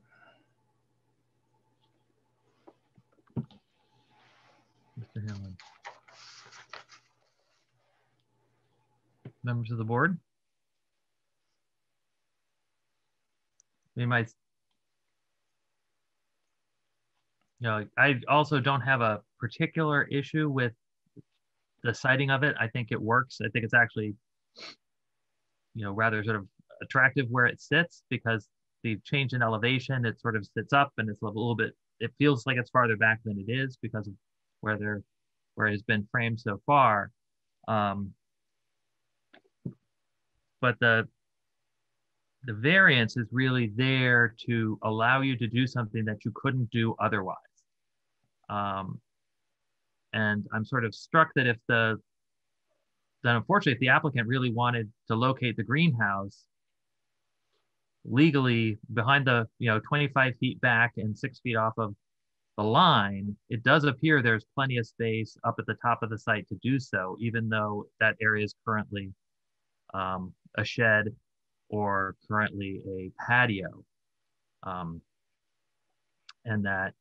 Mr. Hanlon. Members of the board? We might, you know, I also don't have a particular issue with the siting of it. I think it works. I think it's actually, you know, rather sort of attractive where it sits because the change in elevation, it sort of sits up and it's a little bit, it feels like it's farther back than it is because of where they're, where it has been framed so far. Um, but the the variance is really there to allow you to do something that you couldn't do otherwise. Um, and I'm sort of struck that if the then unfortunately if the applicant really wanted to locate the greenhouse legally behind the you know 25 feet back and six feet off of the line, it does appear there's plenty of space up at the top of the site to do so, even though that area is currently um, a shed or currently a patio. Um, and that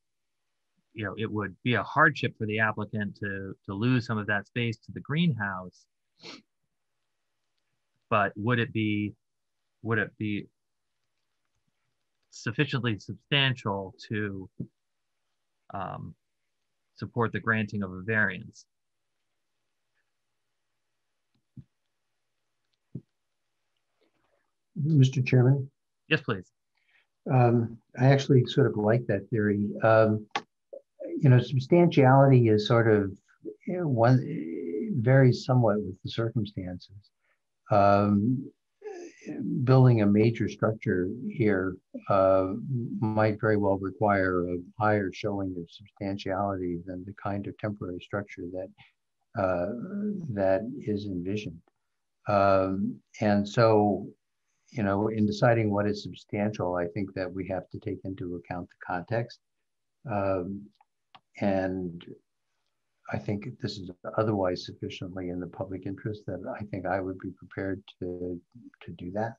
you know it would be a hardship for the applicant to to lose some of that space to the greenhouse but would it be would it be sufficiently substantial to um, support the granting of a variance Mr. Chairman? Yes, please. Um, I actually sort of like that theory. Um, you know, substantiality is sort of you know, one varies somewhat with the circumstances. Um, building a major structure here uh, might very well require a higher showing of substantiality than the kind of temporary structure that uh, that is envisioned. Um, and so, you know, in deciding what is substantial, I think that we have to take into account the context. Um, and I think this is otherwise sufficiently in the public interest that I think I would be prepared to, to do that.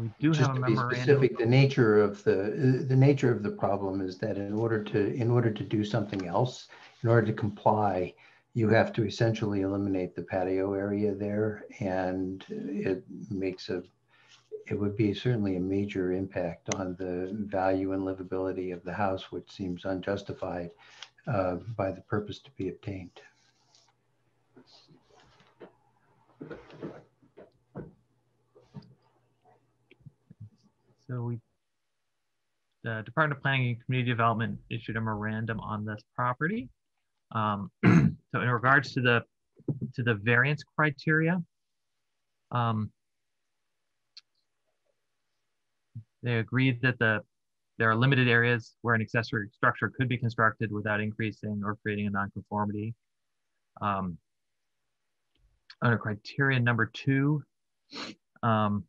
We do Just have a to be memorandum. specific, the nature of the the nature of the problem is that in order to in order to do something else, in order to comply, you have to essentially eliminate the patio area there, and it makes a it would be certainly a major impact on the value and livability of the house, which seems unjustified uh, by the purpose to be obtained. So we, the Department of Planning and Community Development issued a memorandum on this property. Um, [CLEARS THROAT] so in regards to the to the variance criteria, um, they agreed that the there are limited areas where an accessory structure could be constructed without increasing or creating a nonconformity. Um, under criteria number two, um,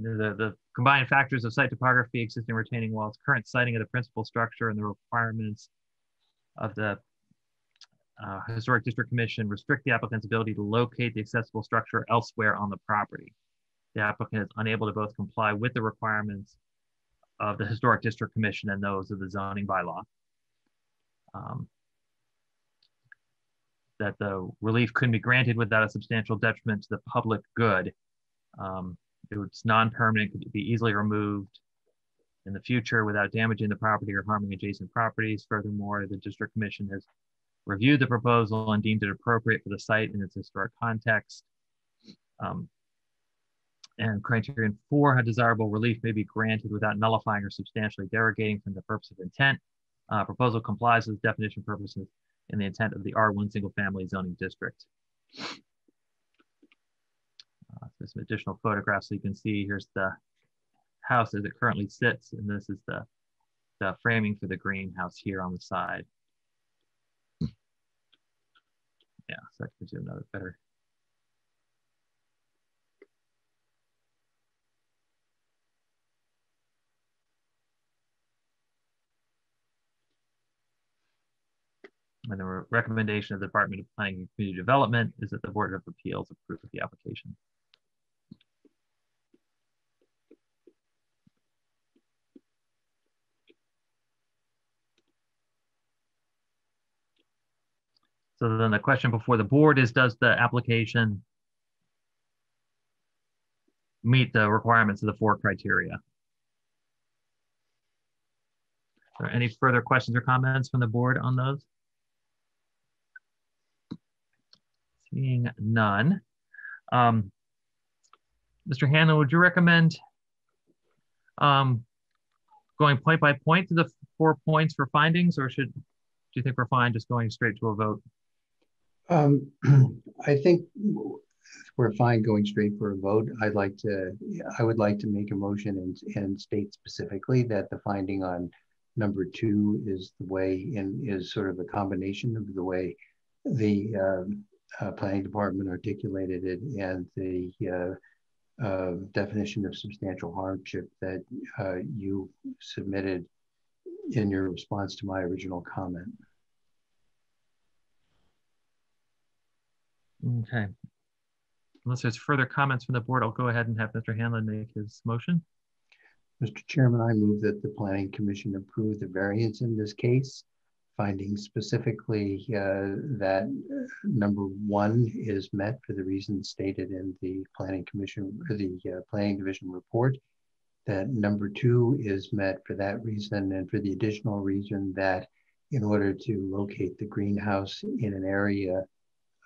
the, the combined factors of site topography, existing retaining walls, current siting of the principal structure, and the requirements of the uh, Historic District Commission restrict the applicant's ability to locate the accessible structure elsewhere on the property. The applicant is unable to both comply with the requirements of the Historic District Commission and those of the zoning bylaw. Um, that the relief couldn't be granted without a substantial detriment to the public good. Um, it's non-permanent, could be easily removed in the future without damaging the property or harming adjacent properties. Furthermore, the district commission has reviewed the proposal and deemed it appropriate for the site in its historic context. Um, and criterion four, how desirable relief may be granted without nullifying or substantially derogating from the purpose of intent. Uh, proposal complies with definition purposes in the intent of the R1 single family zoning district. So some additional photographs so you can see here's the house as it currently sits and this is the, the framing for the greenhouse here on the side. Yeah, so that gives you another better And the recommendation of the Department of Planning and Community Development is that the Board of Appeals approve the application. So then the question before the board is, does the application meet the requirements of the four criteria? Are there any further questions or comments from the board on those? Seeing none. Um, Mr. Hanlon, would you recommend um, going point by point to the four points for findings, or should do you think we're fine just going straight to a vote? Um, [CLEARS THROAT] I think we're fine going straight for a vote. I'd like to, I would like to make a motion and, and state specifically that the finding on number two is the way and is sort of a combination of the way the um, uh, planning department articulated it and the uh, uh, definition of substantial hardship that uh, you submitted in your response to my original comment. Okay. Unless there's further comments from the board, I'll go ahead and have Mr. Hanlon make his motion. Mr. Chairman, I move that the Planning Commission approve the variance in this case, finding specifically uh, that number one is met for the reasons stated in the Planning Commission or the uh, Planning Division report. That number two is met for that reason and for the additional reason that in order to locate the greenhouse in an area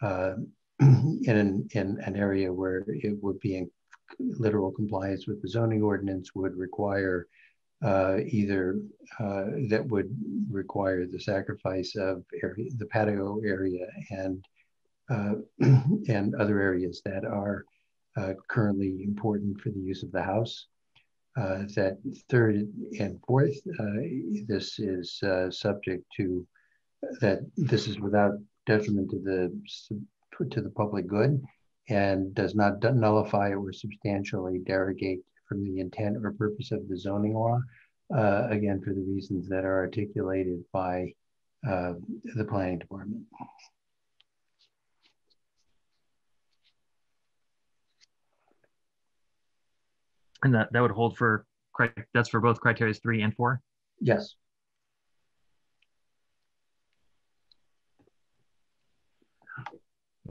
uh, [CLEARS THROAT] in, an, in an area where it would be in literal compliance with the zoning ordinance would require uh, either uh, that would require the sacrifice of area, the patio area and uh, [CLEARS THROAT] and other areas that are uh, currently important for the use of the house. Uh, that third and fourth, uh, this is subject to that. This is without detriment to the to the public good and does not nullify or substantially derogate from the intent or purpose of the zoning law, uh, again, for the reasons that are articulated by uh, the planning department. And that, that would hold for, that's for both criteria three and four? Yes.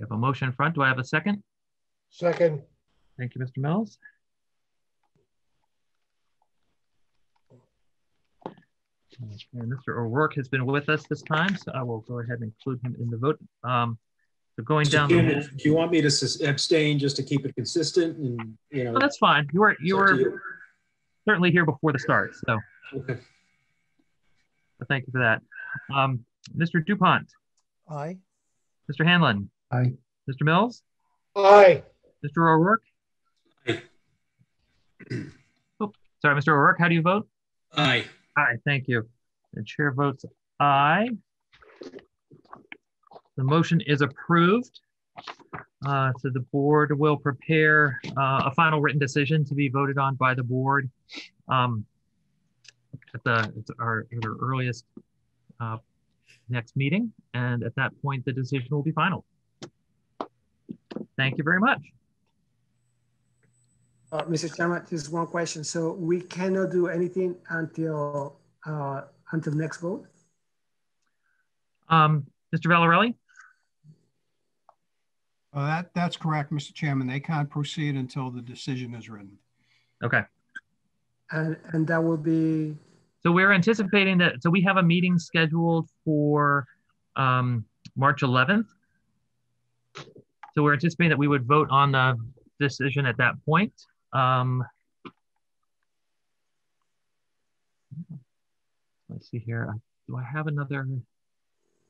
We have a motion in front. Do I have a second? Second. Thank you, Mr. Mills. Okay, Mr. O'Rourke has been with us this time, so I will go ahead and include him in the vote. Um, so going Mr. down. Chairman, do you want me to abstain just to keep it consistent and, you know? Oh, that's fine. You were you were you. certainly here before the start, so. Okay. So thank you for that. Um, Mr. DuPont. Aye. Mr. Hanlon. Aye. Mr. Mills. Aye. Mr. O'Rourke. Aye. Oh, sorry, Mr. O'Rourke. How do you vote? Aye. Aye. Thank you. The chair votes aye. The motion is approved. Uh, so the board will prepare uh, a final written decision to be voted on by the board um, at the at our, at our earliest uh, next meeting. And at that point, the decision will be final. Thank you very much. Uh, Mr. Chairman, just one question. So we cannot do anything until uh, until next vote? Um, Mr. Valarelli? Uh, that, that's correct, Mr. Chairman. They can't proceed until the decision is written. Okay. And, and that will be? So we're anticipating that, so we have a meeting scheduled for um, March 11th. So we're anticipating that we would vote on the decision at that point. Um, let's see here. Do I have another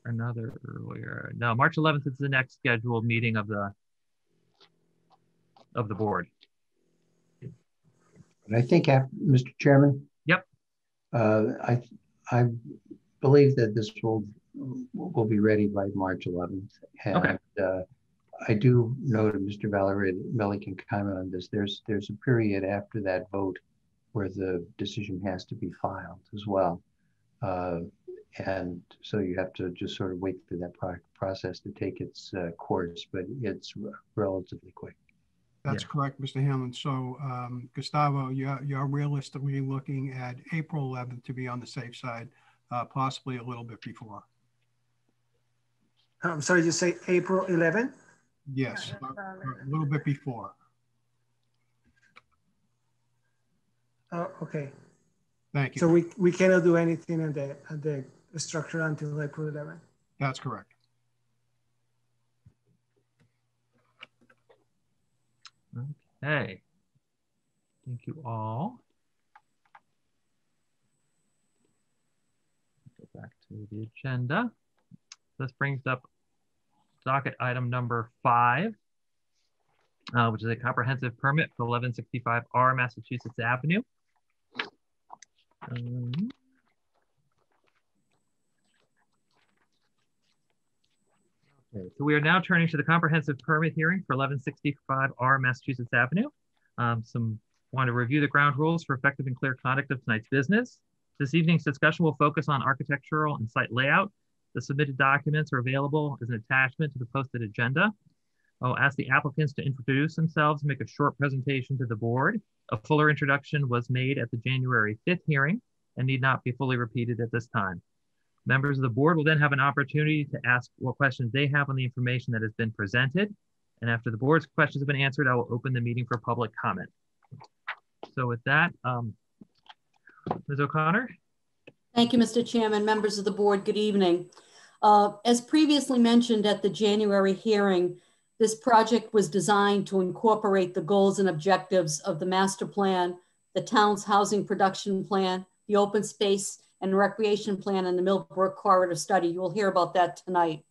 another earlier? No, March 11th is the next scheduled meeting of the of the board. But I think, Mr. Chairman. Yep. Uh, I I believe that this will will be ready by March 11th, and okay. uh, I do know that Mr. Valerie Melly can comment on this. There's there's a period after that vote where the decision has to be filed as well. Uh, and so you have to just sort of wait for that pro process to take its uh, course, but it's relatively quick. That's yeah. correct, Mr. Hanlon. So, um, Gustavo, you're, you're realistically looking at April 11th to be on the safe side, uh, possibly a little bit before. I'm sorry, you say April 11th? Yes, a little bit before. Oh, okay. Thank you. So we, we cannot do anything at the, at the structure until April 11. That's correct. Okay. Thank you all. Go back to the agenda. This brings up docket item number five, uh, which is a comprehensive permit for 1165R Massachusetts Avenue. Um, okay, so we are now turning to the comprehensive permit hearing for 1165R Massachusetts Avenue. Um, some want to review the ground rules for effective and clear conduct of tonight's business. This evening's discussion will focus on architectural and site layout. The submitted documents are available as an attachment to the posted agenda. I'll ask the applicants to introduce themselves make a short presentation to the board. A fuller introduction was made at the January 5th hearing and need not be fully repeated at this time. Members of the board will then have an opportunity to ask what questions they have on the information that has been presented. And after the board's questions have been answered, I will open the meeting for public comment. So with that, um, Ms. O'Connor? Thank you, Mr. Chairman, members of the board, good evening. Uh, as previously mentioned at the January hearing, this project was designed to incorporate the goals and objectives of the master plan, the town's housing production plan, the open space and recreation plan, and the Millbrook corridor study. You will hear about that tonight.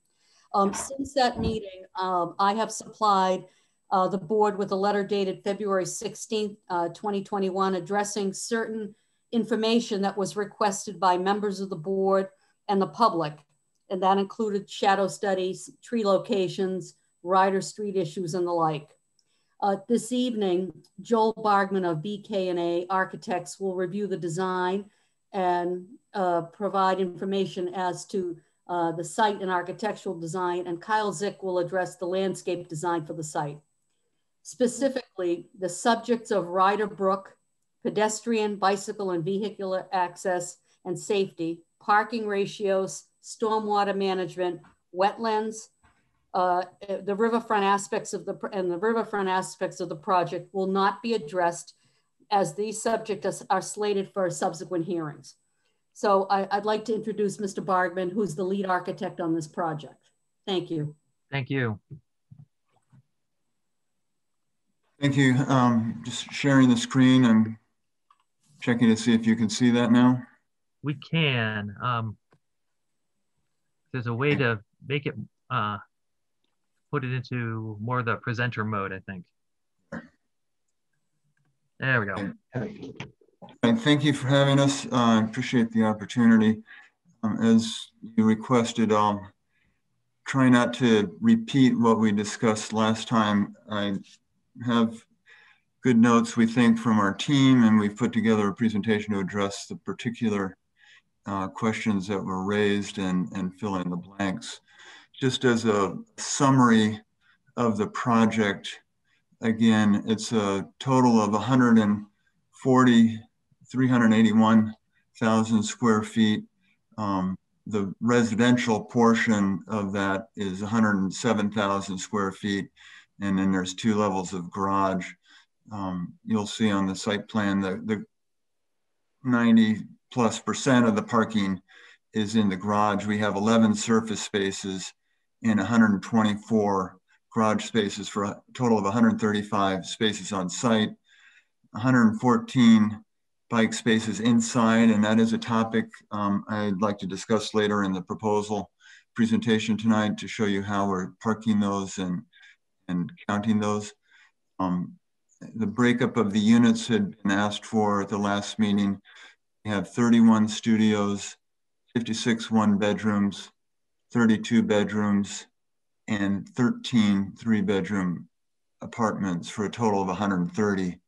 Um, since that meeting, um, I have supplied uh, the board with a letter dated February 16th, uh, 2021, addressing certain information that was requested by members of the board and the public. And that included shadow studies, tree locations, Ryder Street issues, and the like. Uh, this evening, Joel Bargmann of BK&A Architects will review the design and uh, provide information as to uh, the site and architectural design, and Kyle Zick will address the landscape design for the site. Specifically, the subjects of Ryder Brook, pedestrian, bicycle, and vehicular access and safety, parking ratios, stormwater management, wetlands, uh, the riverfront aspects of the and the riverfront aspects of the project will not be addressed as these subjects are slated for subsequent hearings. So I, would like to introduce Mr. Bargmann, who's the lead architect on this project. Thank you. Thank you. Thank you. Um, just sharing the screen. I'm checking to see if you can see that now. We can. Um, there's a way to make it, uh, put it into more the presenter mode, I think. There we go. And thank you for having us. Uh, I uh, appreciate the opportunity. Um, as you requested, I'll try not to repeat what we discussed last time. I have good notes, we think, from our team, and we've put together a presentation to address the particular uh, questions that were raised and, and fill in the blanks. Just as a summary of the project, again, it's a total of 140 381,000 square feet. Um, the residential portion of that is 107,000 square feet. And then there's two levels of garage. Um, you'll see on the site plan that the 90 plus percent of the parking is in the garage. We have 11 surface spaces and 124 garage spaces for a total of 135 spaces on site, 114 bike spaces inside, and that is a topic um, I'd like to discuss later in the proposal presentation tonight to show you how we're parking those and, and counting those. Um, the breakup of the units had been asked for at the last meeting. We have 31 studios, 56 one bedrooms, 32 bedrooms, and 13 three bedroom apartments for a total of 130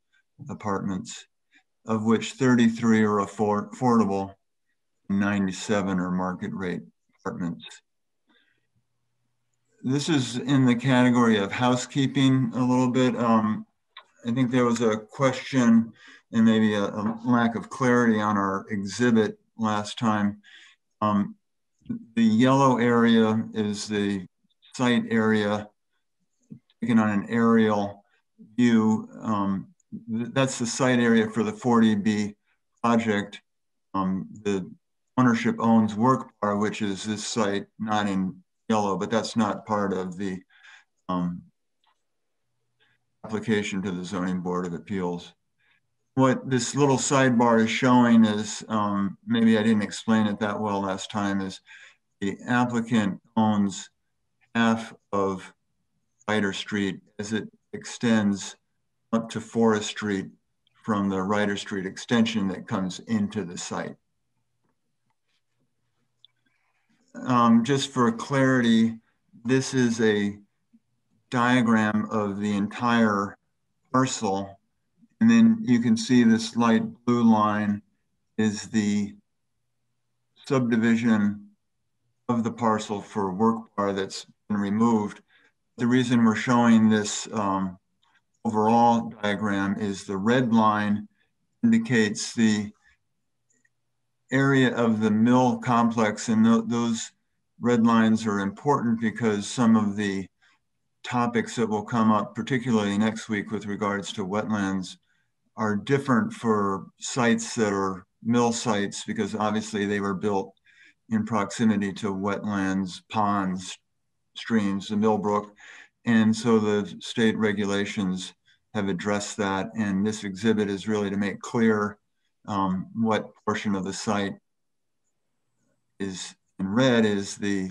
apartments of which 33 are affordable, 97 are market rate apartments. This is in the category of housekeeping a little bit. Um, I think there was a question and maybe a, a, lack of clarity on our exhibit last time. Um, the yellow area is the site area taken on an aerial view. Um, that's the site area for the 40B project. Um, the ownership owns Work Bar, which is this site, not in yellow, but that's not part of the um, application to the Zoning Board of Appeals. What this little sidebar is showing is, um, maybe I didn't explain it that well last time, is the applicant owns half of Ryder Street as it extends up to Forest Street from the Ryder Street extension that comes into the site. Um, just for clarity, this is a diagram of the entire parcel. And then you can see this light blue line is the subdivision of the parcel for Workbar that's been removed. The reason we're showing this um, overall diagram is the red line indicates the area of the mill complex and th those red lines are important because some of the topics that will come up, particularly next week with regards to wetlands, are different for sites that are mill sites because obviously they were built in proximity to wetlands, ponds, streams, the Millbrook. And so the state regulations have addressed that. And this exhibit is really to make clear um, what portion of the site is in red is the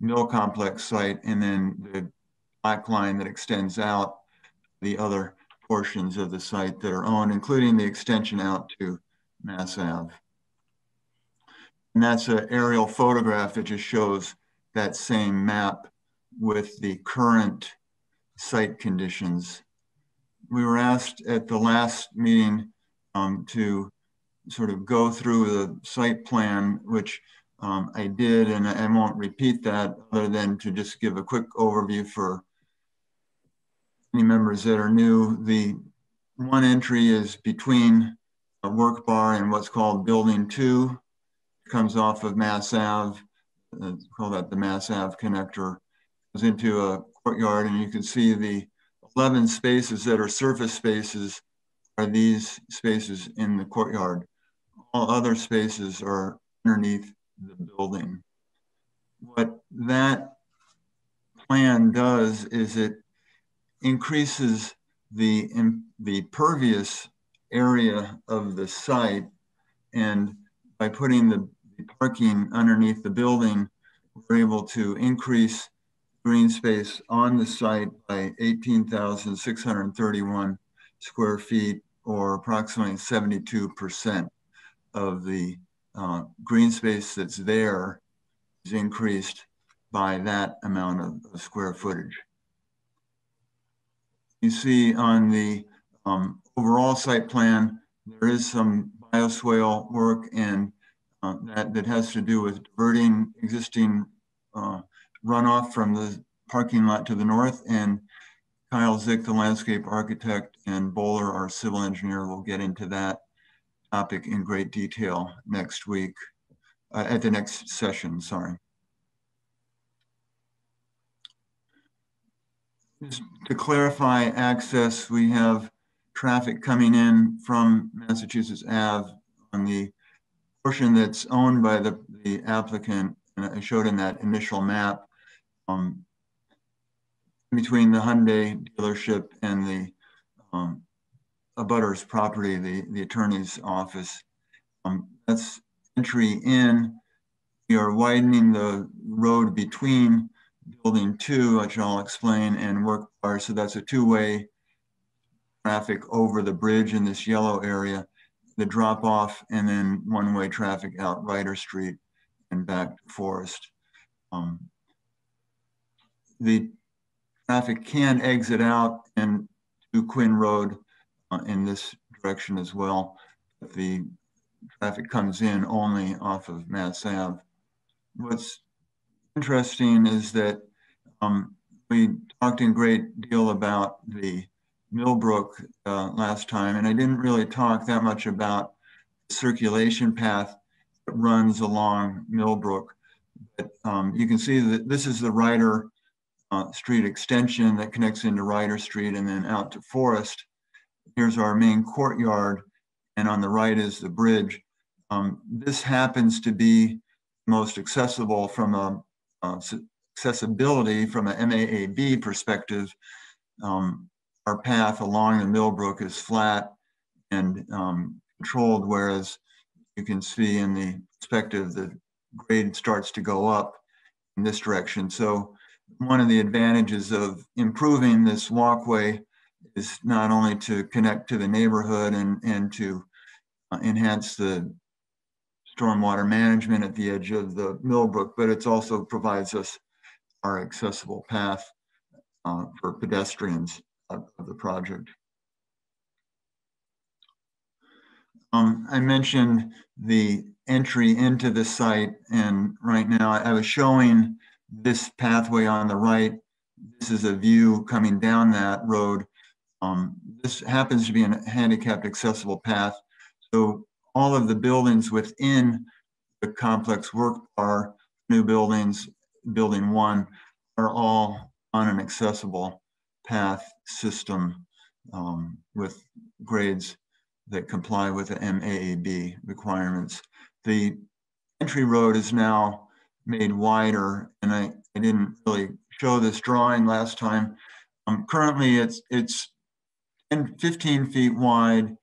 mill complex site, and then the black line that extends out the other portions of the site that are owned, including the extension out to Mass Ave. And that's an aerial photograph that just shows that same map with the current site conditions. We were asked at the last meeting um, to sort of go through the site plan, which um, I did, and I won't repeat that other than to just give a quick overview for members that are new. The one entry is between a Workbar and what's called building two, it comes off of Mass Ave, uh, call that the Mass Ave connector, goes into a courtyard and you can see the 11 spaces that are surface spaces are these spaces in the courtyard. All other spaces are underneath the building. What that plan does is it increases the, the pervious area of the site and by putting the parking underneath the building, we're able to increase green space on the site by 18,631 square feet or approximately 72% of the uh, green space that's there is increased by that amount of square footage. You see on the um, overall site plan, there is some bioswale work and uh, that, that has to do with diverting existing uh, runoff from the parking lot to the north. And Kyle Zick, the landscape architect, and Bohler, our civil engineer, will get into that topic in great detail next week, uh, at the next session, sorry. Just to clarify access, we have traffic coming in from Massachusetts Ave on the portion that's owned by the, the applicant, and I showed in that initial map, um, between the Hyundai dealership and the um, abutter's property, the, the attorney's office. Um, that's entry in. We are widening the road between building two, which I'll explain, and work bar. So that's a two-way traffic over the bridge in this yellow area, the drop off, and then one-way traffic out Ryder Street and back to Forest. Um, the traffic can exit out and to Quinn Road uh, in this direction as well. The traffic comes in only off of Mass Ave. What's interesting is that um, we talked in great deal about the Millbrook uh, last time, and I didn't really talk that much about the circulation path that runs along Millbrook. But um, you can see that this is the Ryder uh, Street extension that connects into Ryder Street and then out to Forest here's our main courtyard, and on the right is the bridge. Um, this happens to be most accessible from a, a accessibility from an MAAB perspective. Um, our path along the Millbrook is flat and um, controlled, whereas you can see in the perspective the grade starts to go up in this direction. So one of the advantages of improving this walkway is not only to connect to the neighborhood and, and to uh, enhance the stormwater management at the edge of the Millbrook, but it also provides us our accessible path uh, for pedestrians of, of the project. Um, I mentioned the entry into the site, and right now I was showing this pathway on the right. This is a view coming down that road um, this happens to be a handicapped accessible path. So all of the buildings within the complex work are new buildings, building one, are all on an accessible path system um, with grades that comply with the MAAB requirements. The entry road is now made wider, and I, I didn't really show this drawing last time. Um, currently, it's it's 10, 15 feet wide,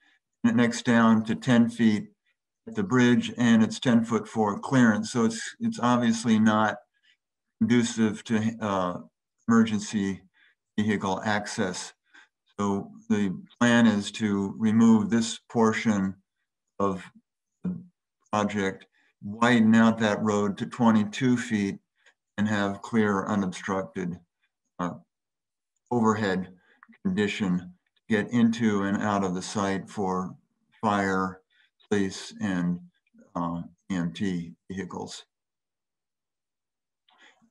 next down to 10 feet at the bridge, and it's 10 foot for clearance. So it's it's obviously not conducive to uh, emergency vehicle access. So the plan is to remove this portion of the project, widen out that road to 22 feet and have clear unobstructed uh, overhead condition get into and out of the site for fire, police, and uh, EMT vehicles.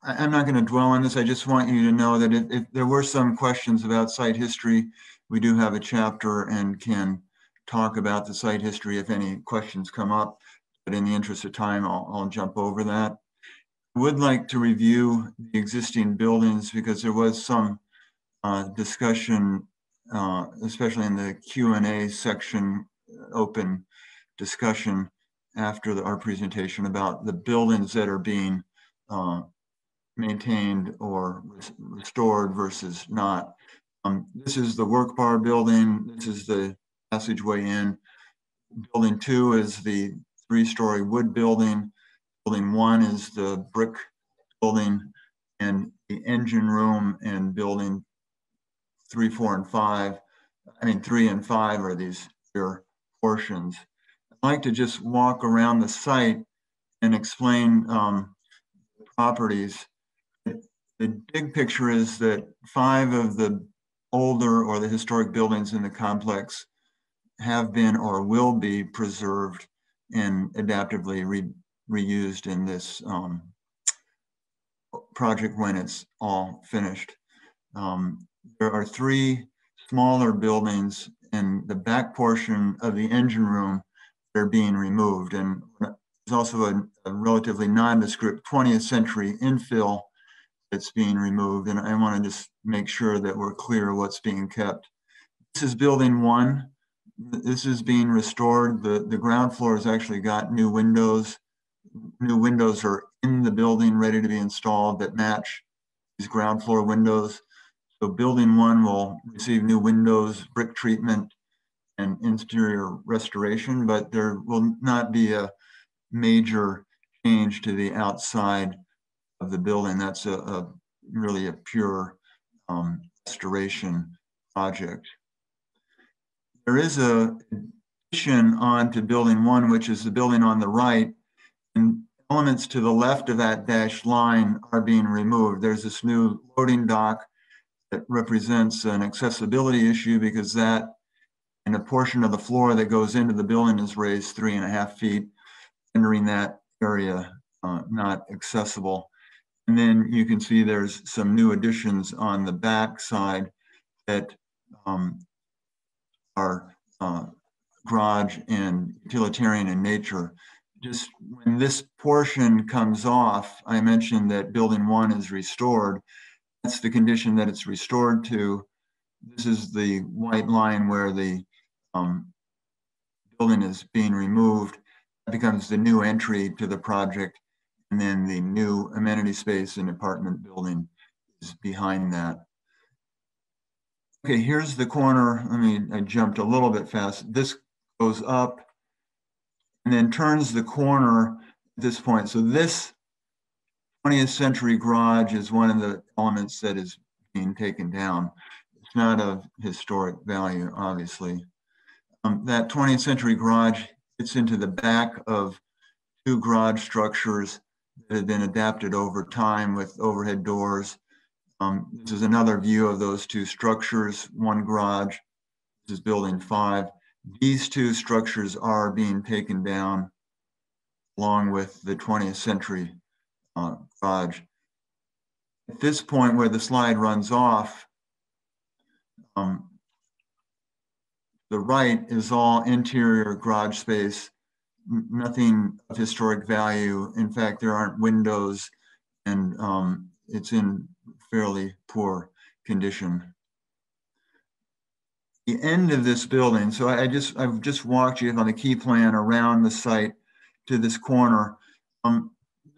I- I'm not going to dwell on this. I just want you to know that if, if there were some questions about site history, we do have a chapter and can talk about the site history if any questions come up. But in the interest of time, I'll, I'll jump over that. Would like to review the existing buildings because there was some uh, discussion, uh, especially in the Q and A section, open discussion after the, our presentation about the buildings that are being uh, maintained or res- restored versus not. Um, this is the Workbar building. This is the passageway in. Building two is the three-story wood building. Building one is the brick building and the engine room and building three, four, and five. I mean, three and five are these rear portions. I'd like to just walk around the site and explain um, properties the big picture is that five of the older or the historic buildings in the complex have been or will be preserved and adaptively re reused in this um, project when it's all finished. Um, there are three smaller buildings in the back portion of the engine room that are being removed. And there's also a, a relatively nondescript 20th century infill that's being removed. And I want to just make sure that we're clear what's being kept. This is building one. This is being restored. The, the ground floor has actually got new windows. New windows are in the building ready to be installed that match these ground floor windows. So building one will receive new windows, brick treatment, and interior restoration, but there will not be a major change to the outside of the building. That's a, a really a pure um, restoration project. There is a addition on to building one, which is the building on the right, and elements to the left of that dashed line are being removed. There's this new loading dock that represents an accessibility issue because that and a portion of the floor that goes into the building is raised three and a half feet, rendering that area uh, not accessible. And then you can see there's some new additions on the back side that um, are uh, garage and utilitarian in nature. Just when this portion comes off, I mentioned that building one is restored. That's the condition that it's restored to. This is the white line where the um, building is being removed. That becomes the new entry to the project. And then the new amenity space and apartment building is behind that. Okay, here's the corner. I mean, I jumped a little bit fast. This goes up and then turns the corner at this point. So this 20th century garage is one of the elements that is being taken down. It's not of historic value, obviously. Um, that 20th century garage fits into the back of two garage structures that have been adapted over time with overhead doors. Um, this is another view of those two structures, one garage, this is building five. These two structures are being taken down along with the 20th century uh, garage. At this point where the slide runs off, um, the right is all interior garage space, nothing of historic value. In fact, there aren't windows and um, it's in fairly poor condition. the end of this building, so I I just, I've just walked you on the key plan around the site to this corner. Um,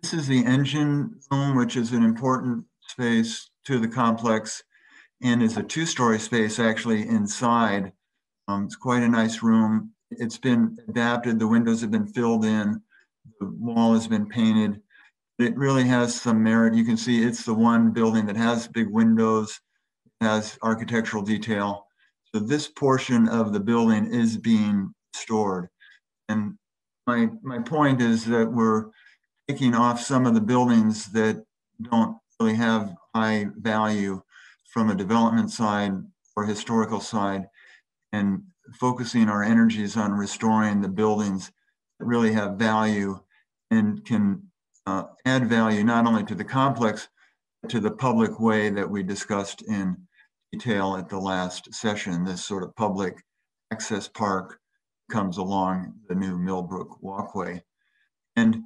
This is the engine room, which is an important space to the complex and is a two-story space actually inside. Um, It's quite a nice room. It's been adapted. The windows have been filled in. The wall has been painted. It really has some merit. You can see it's the one building that has big windows, has architectural detail. So this portion of the building is being stored. And my, my point is that we're taking off some of the buildings that don't really have high value from a development side or historical side and focusing our energies on restoring the buildings that really have value and can uh, add value not only to the complex, but to the public way that we discussed in detail at the last session. This sort of public access park comes along the new Millbrook walkway. And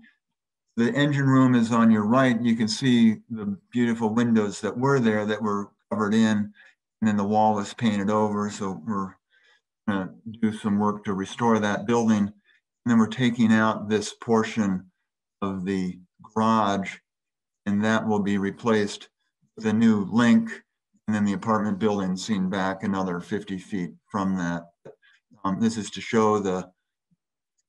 the engine room is on your right. You can see the beautiful windows that were there that were covered in, and then the wall was painted over. So we're gonna do some work to restore that building. And then we're taking out this portion of the garage, and that will be replaced with a new link, and then the apartment building seen back another 50 feet from that. Um, this is to show the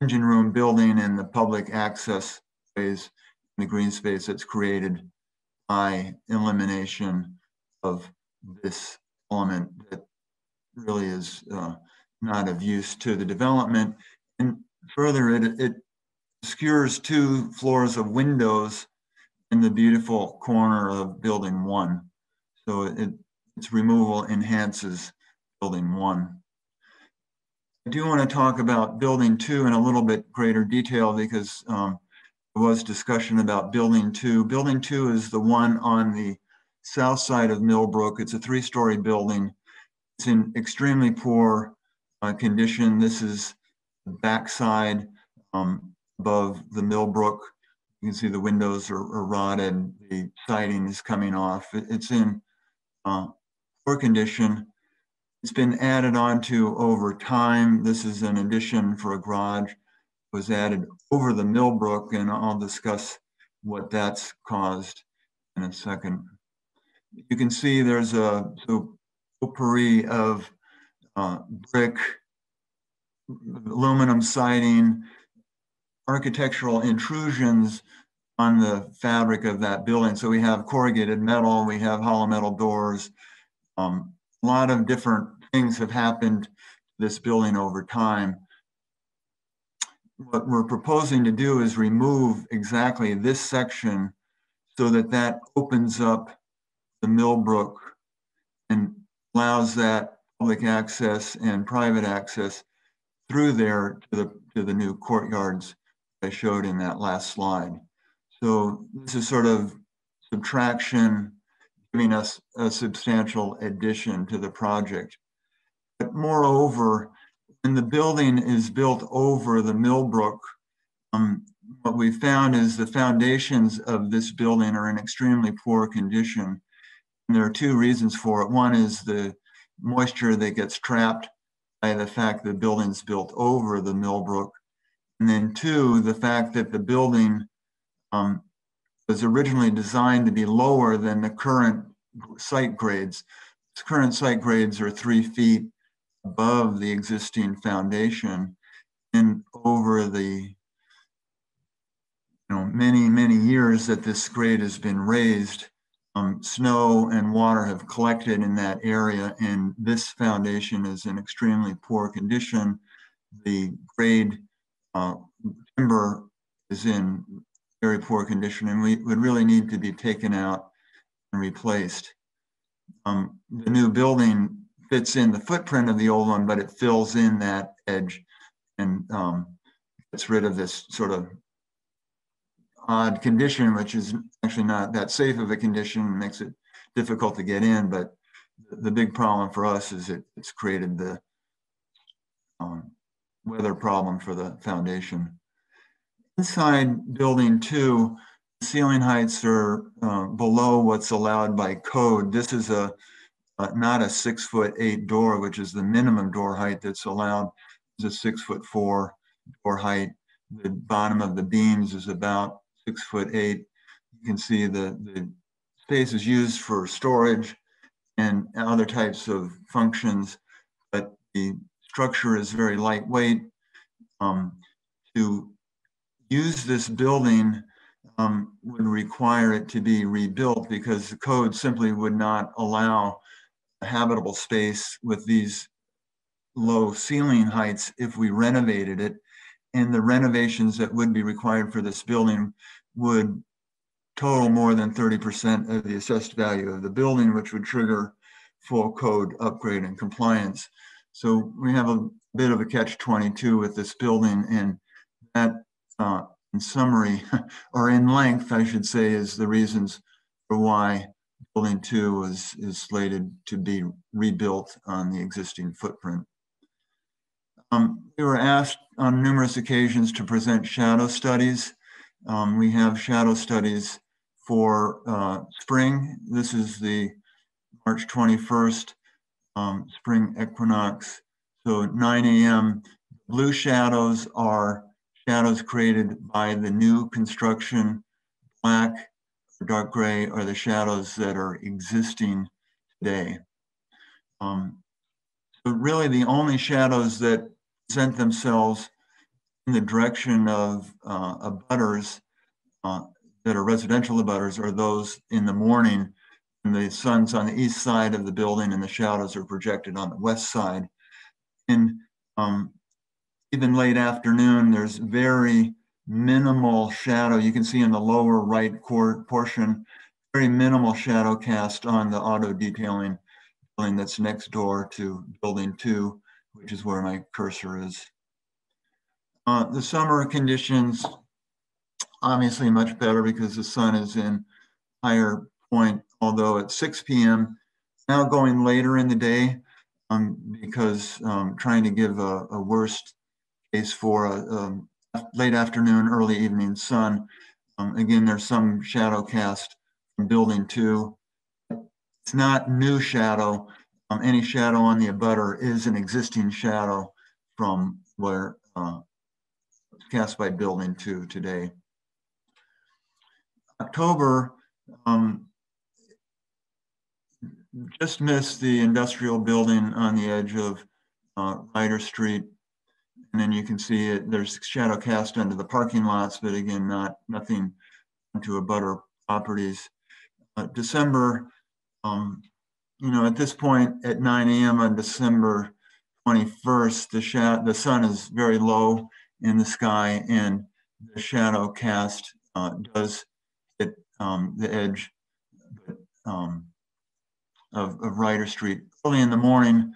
engine room building and the public access ways, the green space that's created by elimination of this element that really is uh, not of use to the development. And further, it, it obscures two floors of windows in the beautiful corner of building one. So it, its removal enhances building one. I do want to talk about building two in a little bit greater detail because um, was discussion about building two. Building two is the one on the south side of Millbrook. It's a three-story building. It's in extremely poor uh, condition. This is the backside um, above the Millbrook. You can see the windows are, are rotted. The siding is coming off. It, it's in uh, poor condition. It's been added on to over time. This is an addition for a garage. Was added over the Millbrook, and I'll discuss what that's caused in a second. You can see there's a so potpourri of uh, brick, aluminum siding, architectural intrusions on the fabric of that building. So we have corrugated metal, we have hollow metal doors. Um, a lot of different things have happened to this building over time. What we're proposing to do is remove exactly this section so that that opens up the Millbrook and allows that public access and private access through there to the, to the new courtyards I showed in that last slide. So this is sort of subtraction, giving us a substantial addition to the project. But moreover, when the building is built over the Millbrook, um, what we found is the foundations of this building are in extremely poor condition. And there are two reasons for it. One is the moisture that gets trapped by the fact the building's built over the Millbrook. And then two, the fact that the building um, was originally designed to be lower than the current site grades. Its current site grades are three feet above the existing foundation. And over the you know, many, many years that this grade has been raised, um, snow and water have collected in that area, and this foundation is in extremely poor condition. The grade uh, timber is in very poor condition and we would really need to be taken out and replaced. Um, the new building fits in the footprint of the old one, but it fills in that edge and um, gets rid of this sort of odd condition, which is actually not that safe of a condition, makes it difficult to get in. But the big problem for us is it, it's created the um, weather problem for the foundation. Inside building two, ceiling heights are uh, below what's allowed by code. This is a uh, not a six foot eight door, which is the minimum door height that's allowed. Is a six foot four door height. The bottom of the beams is about six foot eight. You can see the, the space is used for storage and other types of functions, but the structure is very lightweight. Um, to use this building um, would require it to be rebuilt because the code simply would not allow habitable space with these low ceiling heights if we renovated it. And the renovations that would be required for this building would total more than 30% of the assessed value of the building, which would trigger full code upgrade and compliance. So we have a bit of a catch 22 with this building and that uh, in summary, [LAUGHS] or in length, I should say, is the reasons for why building two is, is slated to be rebuilt on the existing footprint. Um, we were asked on numerous occasions to present shadow studies. Um, we have shadow studies for uh, spring. This is the March 21st um, spring equinox. So 9 a.m. Blue shadows are shadows created by the new construction. Black dark gray are the shadows that are existing today. Um, so really the only shadows that present themselves in the direction of uh, abutters uh, that are residential abutters are those in the morning and the sun's on the east side of the building and the shadows are projected on the west side. And um, even late afternoon, there's very minimal shadow. You can see in the lower right portion, very minimal shadow cast on the auto detailing building that's next door to building two, which is where my cursor is. Uh, the summer conditions, obviously much better because the sun is in higher point, although at 6 p.m., now going later in the day, um, because um, trying to give a, a worst case for a, um, late afternoon, early evening sun. Um, again, there's some shadow cast from building two. It's not new shadow. Um, any shadow on the abutter is an existing shadow from where uh, cast by building two today. October, um, just missed the industrial building on the edge of uh, Ryder Street and then you can see it, there's shadow cast under the parking lots, but again, not nothing to abutter properties. Uh, December, um, you know, at this point at 9 a.m. on December 21st, the, the sun is very low in the sky and the shadow cast uh, does hit um, the edge um, of, of Ryder Street early in the morning.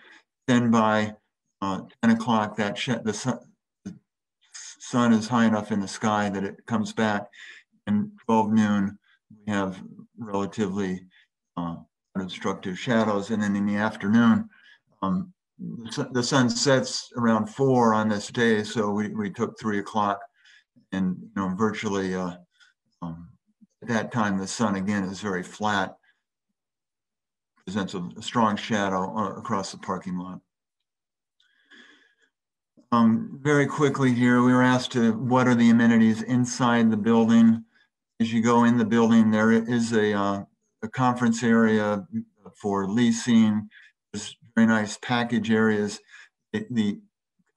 Then by uh, 10 o'clock, that the sun, the sun is high enough in the sky that it comes back. And 12 noon, we have relatively uh, unobstructive shadows. And then in the afternoon, um, the sun sets around four on this day. So we, we took three o'clock and, you know, virtually uh, um, at that time, the sun again is very flat, presents a, a strong shadow uh, across the parking lot. Um, very quickly here, we were asked to what are the amenities inside the building. As you go in the building, there is a, uh, a conference area for leasing. There's very nice package areas. It, the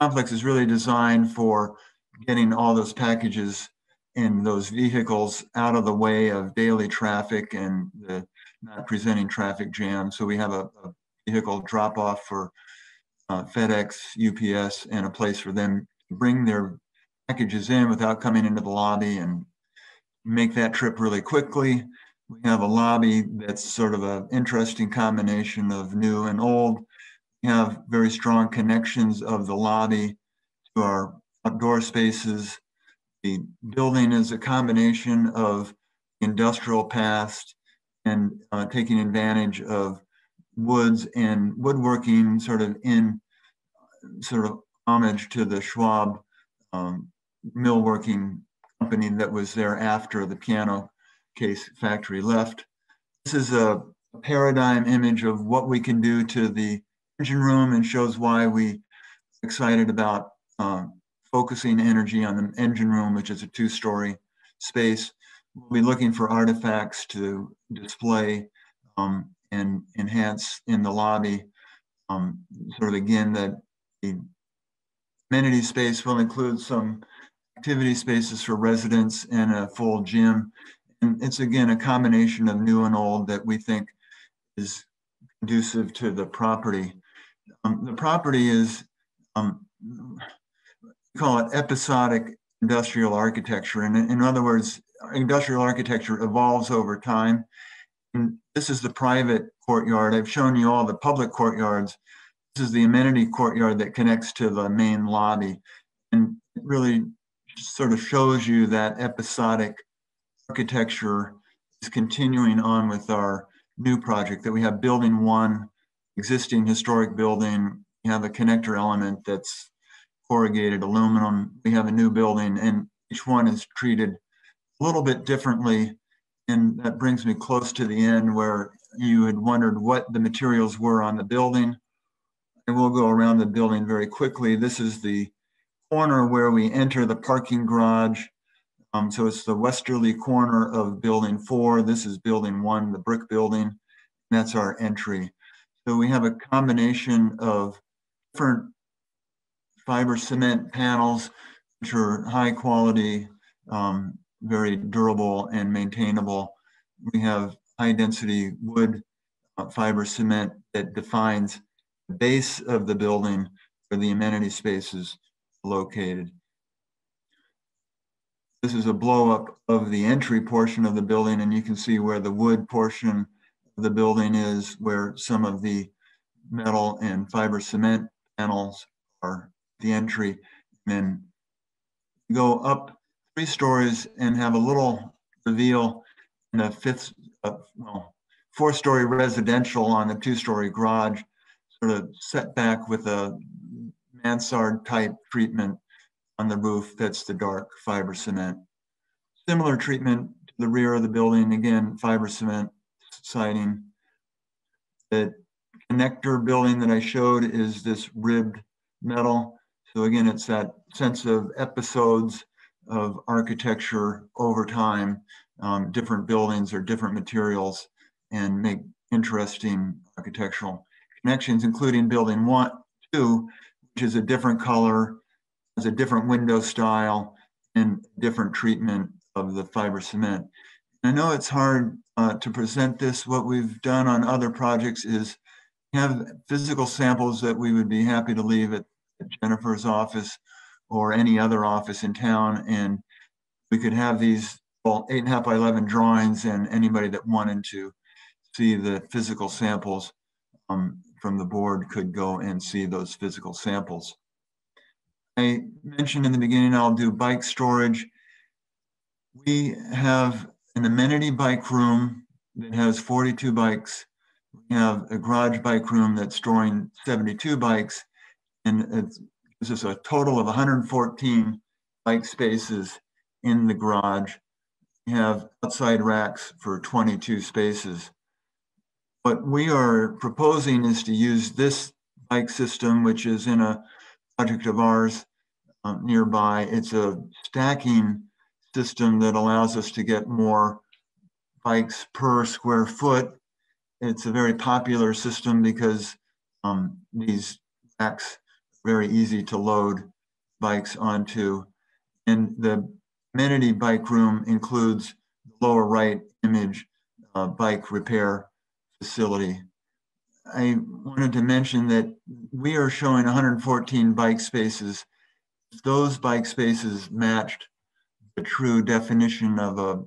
complex is really designed for getting all those packages and those vehicles out of the way of daily traffic and the not presenting traffic jam. So we have a, a vehicle drop off for uh, FedEx, UPS, and a place for them to bring their packages in without coming into the lobby and make that trip really quickly. We have a lobby that's sort of an interesting combination of new and old. We have very strong connections of the lobby to our outdoor spaces. The building is a combination of industrial past and uh, taking advantage of woods and woodworking sort of in sort of homage to the Schwamb um, millworking company that was there after the piano case factory left. This is a paradigm image of what we can do to the engine room and shows why we excited about uh, focusing energy on the engine room, which is a two-story space. We'll be looking for artifacts to display um, and enhance in the lobby. Um, sort of again, that the amenity space will include some activity spaces for residents and a full gym. And it's again a combination of new and old that we think is conducive to the property. Um, the property is, um, call it episodic industrial architecture. And in other words, industrial architecture evolves over time. And this is the private courtyard. I've shown you all the public courtyards. This is the amenity courtyard that connects to the main lobby. And it really sort of shows you that episodic architecture is continuing on with our new project that we have building one, existing historic building. We have a connector element that's corrugated aluminum. We have a new building and each one is treated a little bit differently. And that brings me close to the end where you had wondered what the materials were on the building. And we'll go around the building very quickly. This is the corner where we enter the parking garage. Um, so it's the westerly corner of building four. This is building one, the brick building. that's our entry. So we have a combination of different fiber cement panels, which are high quality, um, very durable and maintainable. We have high density wood uh, fiber cement that defines the base of the building where the amenity space is located. This is a blow up of the entry portion of the building and you can see where the wood portion of the building is, where some of the metal and fiber cement panels are the entry. And then go up three stories and have a little reveal in a fifth, uh, well, four story residential on the two story garage, sort of set back with a mansard type treatment on the roof that's the dark fiber cement. Similar treatment to the rear of the building, again, fiber cement siding. The connector building that I showed is this ribbed metal. So again, it's that sense of episodes of architecture over time, um, different buildings or different materials and make interesting architectural connections, including building one, two, which is a different color, has a different window style, and different treatment of the fiber cement. I know it's hard uh, to present this. What we've done on other projects is have physical samples that we would be happy to leave at, at Jennifer's office or any other office in town. And we could have these well, eight and a half by 11 drawings and anybody that wanted to see the physical samples um, from the board could go and see those physical samples. I mentioned in the beginning, I'll do bike storage. We have an amenity bike room that has 42 bikes. We have a garage bike room that's storing 72 bikes. And this is a total of 114 bike spaces in the garage. We have outside racks for 22 spaces. What we are proposing is to use this bike system, which is in a project of ours um, nearby. It's a stacking system that allows us to get more bikes per square foot. It's a very popular system because um, these racks very easy to load bikes onto. And the amenity bike room includes the lower right image uh, bike repair facility. I wanted to mention that we are showing 114 bike spaces. If those bike spaces matched the true definition of a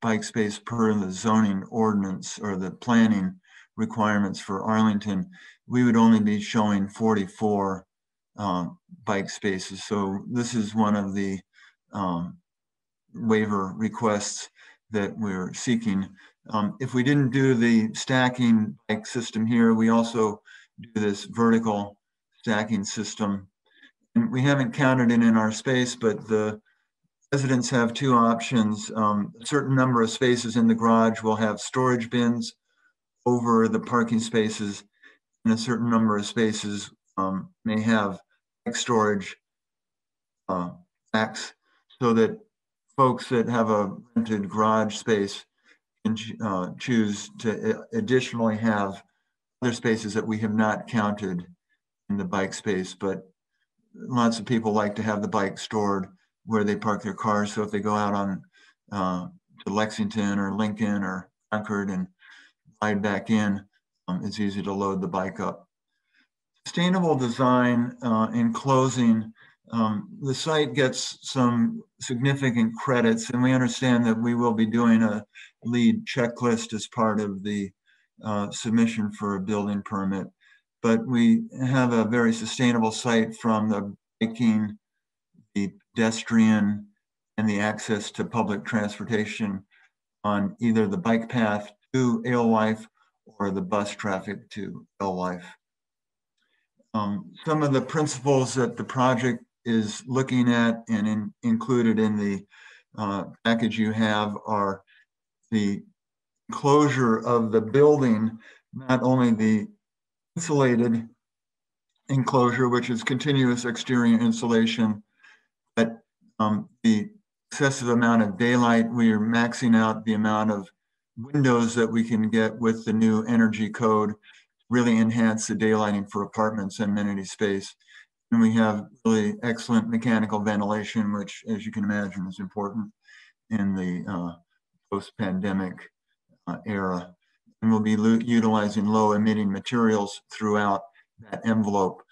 bike space per the zoning ordinance or the planning requirements for Arlington, we would only be showing 44 uh, bike spaces. So this is one of the um, waiver requests that we're seeking. Um, if we didn't do the stacking bike system here, we also do this vertical stacking system. And we haven't counted it in our space, but the residents have two options. Um, a certain number of spaces in the garage will have storage bins over the parking spaces and a certain number of spaces um, may have bike storage uh, acts so that folks that have a rented garage space can uh, choose to additionally have other spaces that we have not counted in the bike space, but lots of people like to have the bike stored where they park their cars. So if they go out on uh, to Lexington or Lincoln or Concord and ride back in, um, it's easy to load the bike up. Sustainable design uh, in closing, um, the site gets some significant credits and we understand that we will be doing a LEED checklist as part of the uh, submission for a building permit. But we have a very sustainable site from the biking, the pedestrian, and the access to public transportation on either the bike path to Alewife or the bus traffic to Alewife. Um, some of the principles that the project is looking at and in, included in the uh, package you have are the closure of the building, not only the insulated enclosure, which is continuous exterior insulation, but um, the excessive amount of daylight, we are maxing out the amount of windows that we can get with the new energy code, really enhance the daylighting for apartments and amenity space. And we have really excellent mechanical ventilation, which as you can imagine is important in the uh, post-pandemic uh, era. And we'll be utilizing low emitting materials throughout that envelope.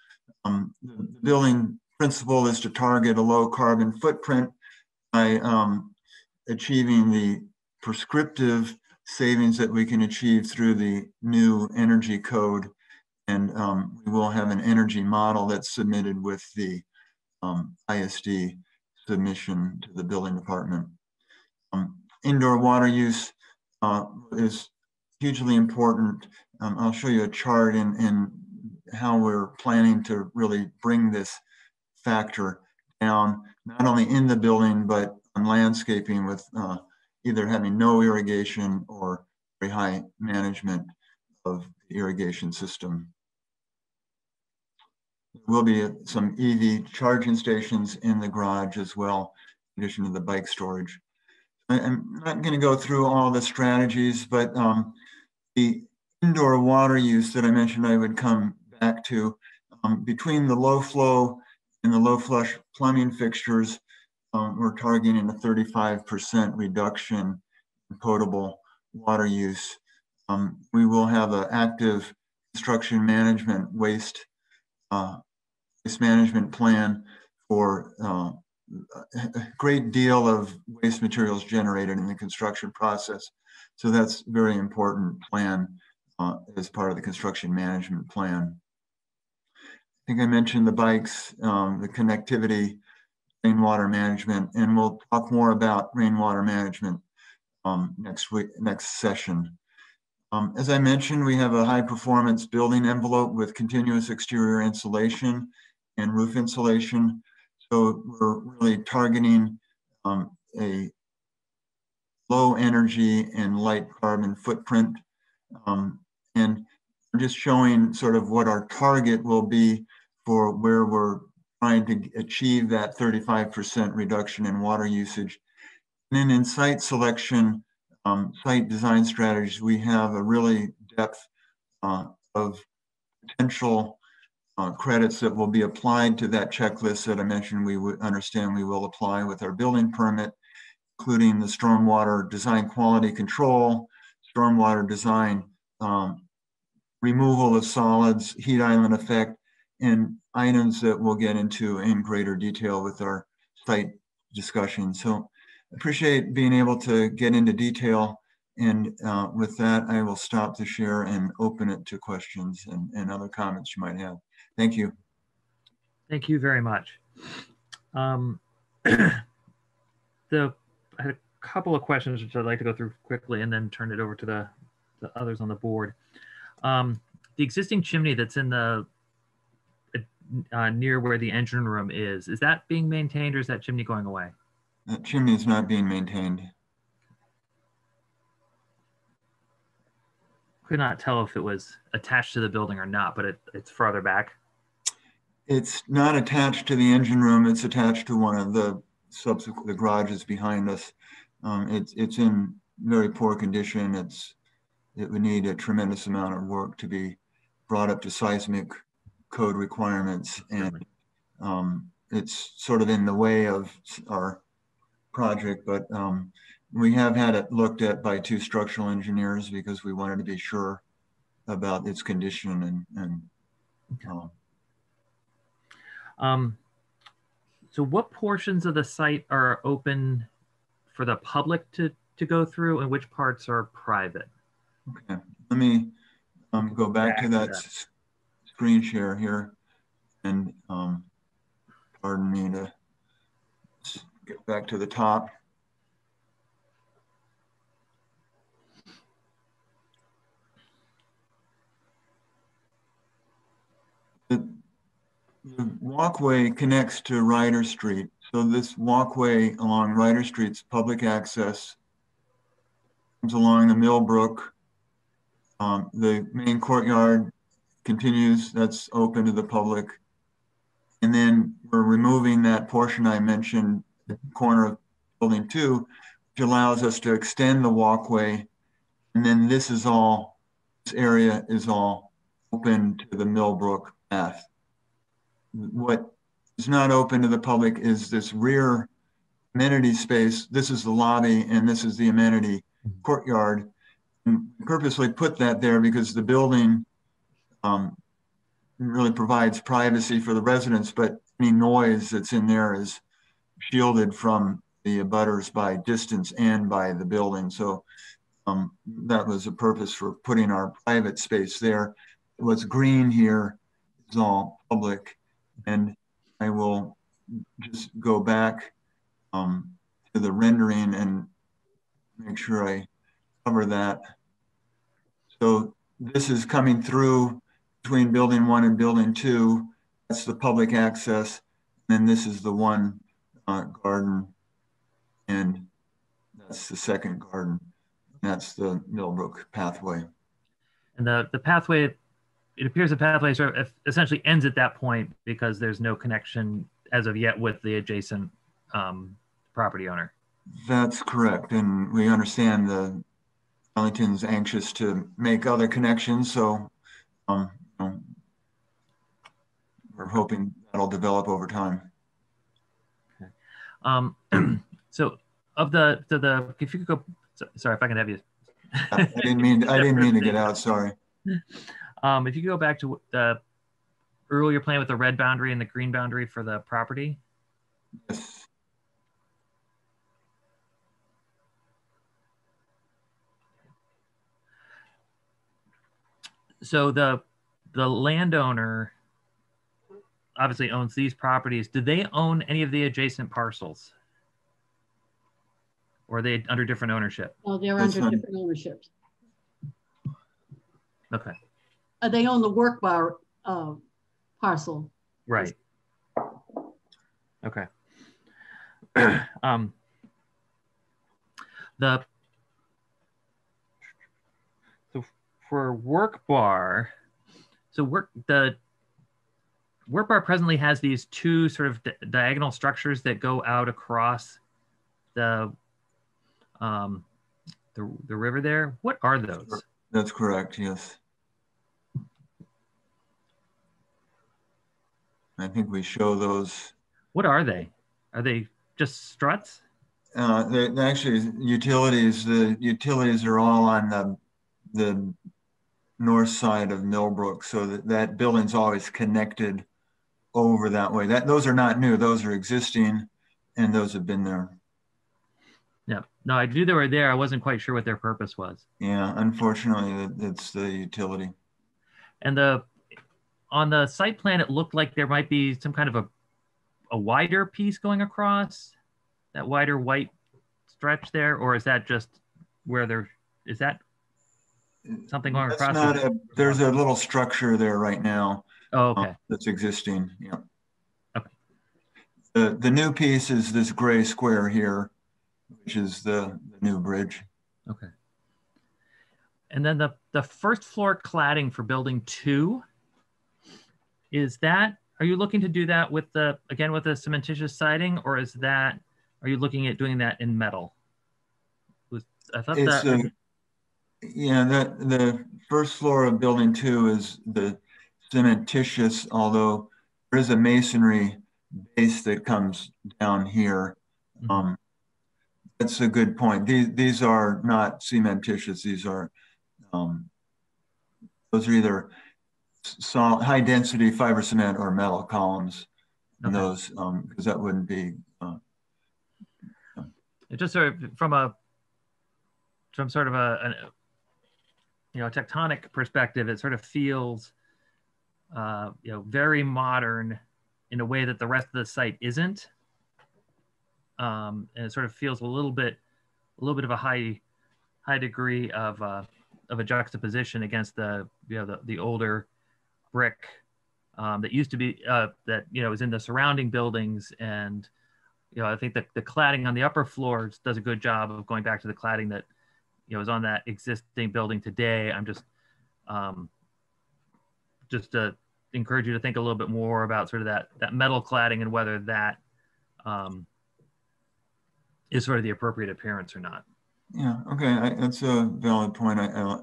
Um, the building principle is to target a low carbon footprint by um, achieving the prescriptive savings that we can achieve through the new energy code. And um, we will have an energy model that's submitted with the um, ISD submission to the building department. Um, indoor water use uh, is hugely important. Um, I'll show you a chart in, in how we're planning to really bring this factor down, not only in the building, but on landscaping with uh, either having no irrigation or very high management of the irrigation system. There will be some EV charging stations in the garage as well, in addition to the bike storage. I'm not going to go through all the strategies, but um, the indoor water use that I mentioned I would come back to um, between the low flow and the low flush plumbing fixtures, um, we're targeting a 35% reduction in potable water use. Um, we will have an active construction management waste uh, waste management plan for uh, a great deal of waste materials generated in the construction process. So that's very important plan uh, as part of the construction management plan. I think I mentioned the bikes, um, the connectivity, rainwater management, and we'll talk more about rainwater management um, next week, next session. Um, as I mentioned, we have a high performance building envelope with continuous exterior insulation and roof insulation. So we're really targeting um, a low energy and light carbon footprint. Um, and just showing sort of what our target will be for where we're trying to achieve that 35% reduction in water usage. And then in site selection, um, site design strategies, we have a really depth uh, of potential uh, credits that will be applied to that checklist that I mentioned we would understand we will apply with our building permit, including the stormwater design quality control, stormwater design um, removal of solids, heat island effect, and items that we'll get into in greater detail with our site discussion. So appreciate being able to get into detail. And uh, with that, I will stop the share and open it to questions and, and other comments you might have. Thank you. Thank you very much. Um, [CLEARS THROAT] the I had a couple of questions which I'd like to go through quickly and then turn it over to the, the others on the board. Um, the existing chimney that's in the uh, near where the engine room is. Is that being maintained or is that chimney going away? That chimney is not being maintained. could not tell if it was attached to the building or not, but it, it's farther back. It's not attached to the engine room. It's attached to one of the subsequent the garages behind us. Um, it's it's in very poor condition. It's it would need a tremendous amount of work to be brought up to seismic code requirements, and um, it's sort of in the way of our project. But um, we have had it looked at by two structural engineers because we wanted to be sure about its condition and and. Um, Um, so what portions of the site are open for the public to, to go through and which parts are private? Okay, let me um, go back to that s- screen share here and um, pardon me to get back to the top. The the walkway connects to Ryder Street. So this walkway along Ryder Street's public access comes along the Millbrook. Um, the main courtyard continues, that's open to the public. And then we're removing that portion I mentioned, the corner of building two, which allows us to extend the walkway. And then this is all, this area is all open to the Millbrook path. What is not open to the public is this rear amenity space. This is the lobby and this is the amenity courtyard. And purposely put that there because the building um, really provides privacy for the residents, but any noise that's in there is shielded from the abutters by distance and by the building. So um, that was a purpose for putting our private space there. What's green here is all public. And I will just go back um, to the rendering and make sure I cover that. So this is coming through between building one and building two. That's the public access. And then this is the one uh, garden. And that's the second garden. That's the Millbrook pathway. And the, the pathway, it appears the pathway sort of essentially ends at that point because there's no connection as of yet with the adjacent um, property owner. That's correct. And we understand the Arlington's anxious to make other connections. So um, you we're hoping that'll develop over time. Um, [CLEARS THROAT] so of the, the, the, if you could go, so- sorry, if I can have you. I didn't mean I didn't mean to get out. Sorry. [LAUGHS] Um, if you could go back to the earlier plan with the red boundary and the green boundary for the property. Yes. So the the landowner obviously owns these properties. Do they own any of the adjacent parcels? Or are they under different ownership? Oh, they're That's under un- different ownerships. Okay, Uh, they own the Workbar uh, parcel. right. Okay. [CLEARS THROAT] um, the so for Workbar, so work the Workbar presently has these two sort of di- diagonal structures that go out across the um the, the river there. What are those? That's correct. Yes. I think we show those. What are they? Are they just struts? Uh, actually utilities. The utilities are all on the the north side of Millbrook, so that that building's always connected over that way. That those are not new; those are existing, and those have been there. Yeah. No, I knew they were there. I wasn't quite sure what their purpose was. Yeah, unfortunately, it's the utility. And the on the site plan, it looked like there might be some kind of a a wider piece going across that wider white stretch there, or is that just where there is that something going That's across? not a. There's a little structure there right now. Oh, okay. that's existing. Yeah. Okay. The the new piece is this gray square here, which is the, the new bridge. Okay. And then the, the first floor cladding for building two, is that, are you looking to do that with the, again, with the cementitious siding, or is that, are you looking at doing that in metal? Was, I thought It's, that, uh, yeah, that, the first floor of building two is the cementitious, although there is a masonry base that comes down here. Um, that's a good point. These, these are not cementitious. These are, um, those are either solid, high density fiber cement or metal columns. And those, um, because that wouldn't be, uh, it just sort of from a, from sort of a, an, you know, tectonic perspective, it sort of feels, uh, you know, very modern in a way that the rest of the site isn't. Um, and it sort of feels a little bit, a little bit of a high, high degree of, uh, of a juxtaposition against the, you know, the, the older brick um, that used to be, uh, that, you know, was in the surrounding buildings. And, you know, I think that the cladding on the upper floors does a good job of going back to the cladding that, you know, is on that existing building today. I'm just, um, just to encourage you to think a little bit more about sort of that that metal cladding and whether that um, is sort of the appropriate appearance or not. Yeah, okay, I, that's a valid point. I, I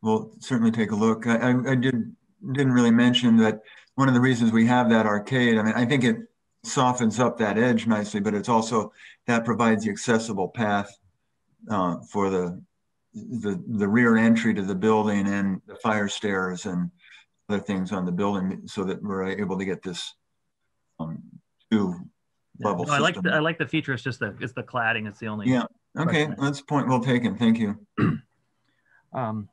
will certainly take a look. I, I, did didn't really mention that one of the reasons we have that arcade. I mean, I think it softens up that edge nicely, but it's also that provides the accessible path uh, for the the the rear entry to the building and the fire stairs and other things on the building, so that we're able to get this um, two level No, I like the, I like the feature. It's just the it's the cladding. It's the only yeah. Okay, that's point well taken. Thank you. [CLEARS THROAT] Um,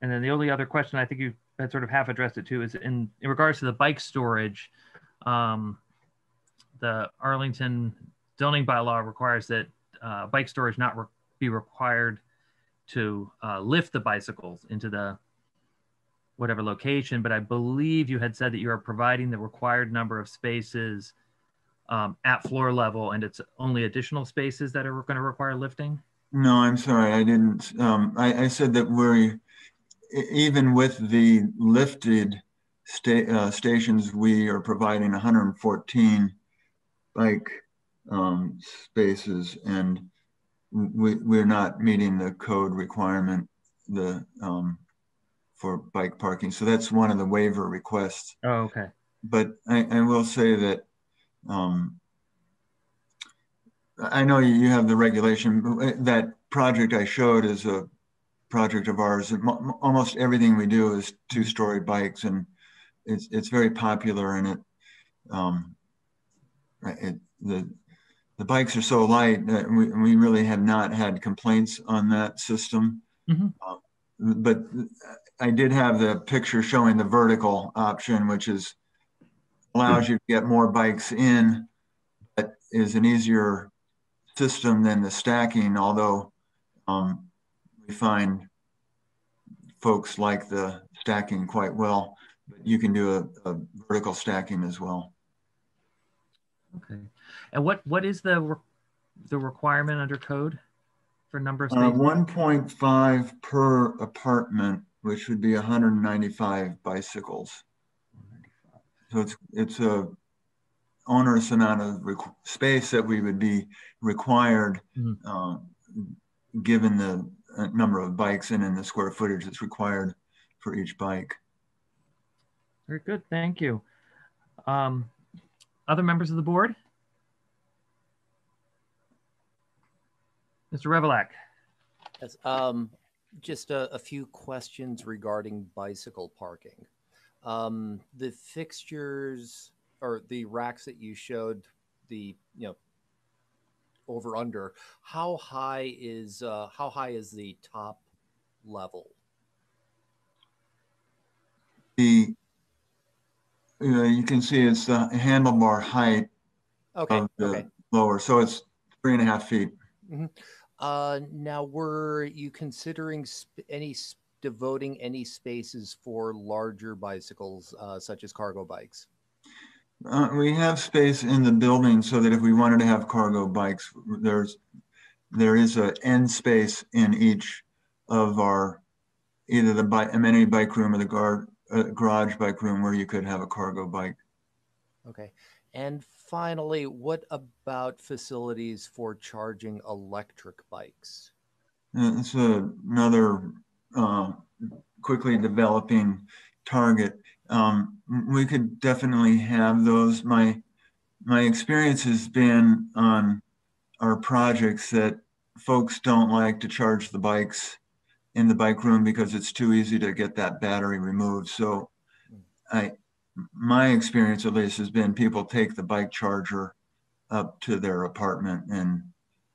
and then the only other question I think you had sort of half addressed it to is in, in regards to the bike storage. Um, the Arlington zoning bylaw requires that uh, bike storage not be required to uh, lift the bicycles into the whatever location. But I believe you had said that you are providing the required number of spaces um, at floor level, and it's only additional spaces that are going to require lifting. No, I'm sorry, I didn't. Um, I, I said that we're even with the lifted sta- uh, stations, we are providing 114 bike um, spaces, and we, we're not meeting the code requirement the um, for bike parking. So that's one of the waiver requests. Oh, okay. But I, I will say that um, I know you have the regulation. That project I showed is a project of ours. Mo- Almost everything we do is two-story bikes, and it's it's very popular. And it, um, it the the bikes are so light that we, we really have not had complaints on that system. Mhm. Uh, but I did have the picture showing the vertical option, which is allows you to get more bikes in, but is an easier system than the stacking, although um, we find folks like the stacking quite well. But you can do a, a vertical stacking as well. Okay. And what what is the re- the requirement under code for number of Uh, 1.5 per apartment, which would be 195 bicycles. So it's it's a onerous amount of requ- space that we would be required, Mhm. uh, given the uh, number of bikes and in the square footage that's required for each bike. Very good. Thank you. Um, other members of the board? Mr. Revilak. Yes, um, just a, a few questions regarding bicycle parking. Um, the fixtures or the racks that you showed, the you know over under, how high is uh, how high is the top level? The uh, you can see it's the handlebar height Okay, of the okay. lower, so it's three and a half feet. Mhm. Uh, now, were you considering sp- any s- devoting any spaces for larger bicycles, uh, such as cargo bikes? Uh, we have space in the building so that if we wanted to have cargo bikes, there's there is a end space in each of our either the bi- amenity bike room or the gar- uh, garage bike room where you could have a cargo bike. Okay. And finally, what about facilities for charging electric bikes? Uh, It's a- another uh, quickly developing target. Um, we could definitely have those. My my experience has been on our projects that folks don't like to charge the bikes in the bike room because it's too easy to get that battery removed. So I my experience at least has been people take the bike charger up to their apartment and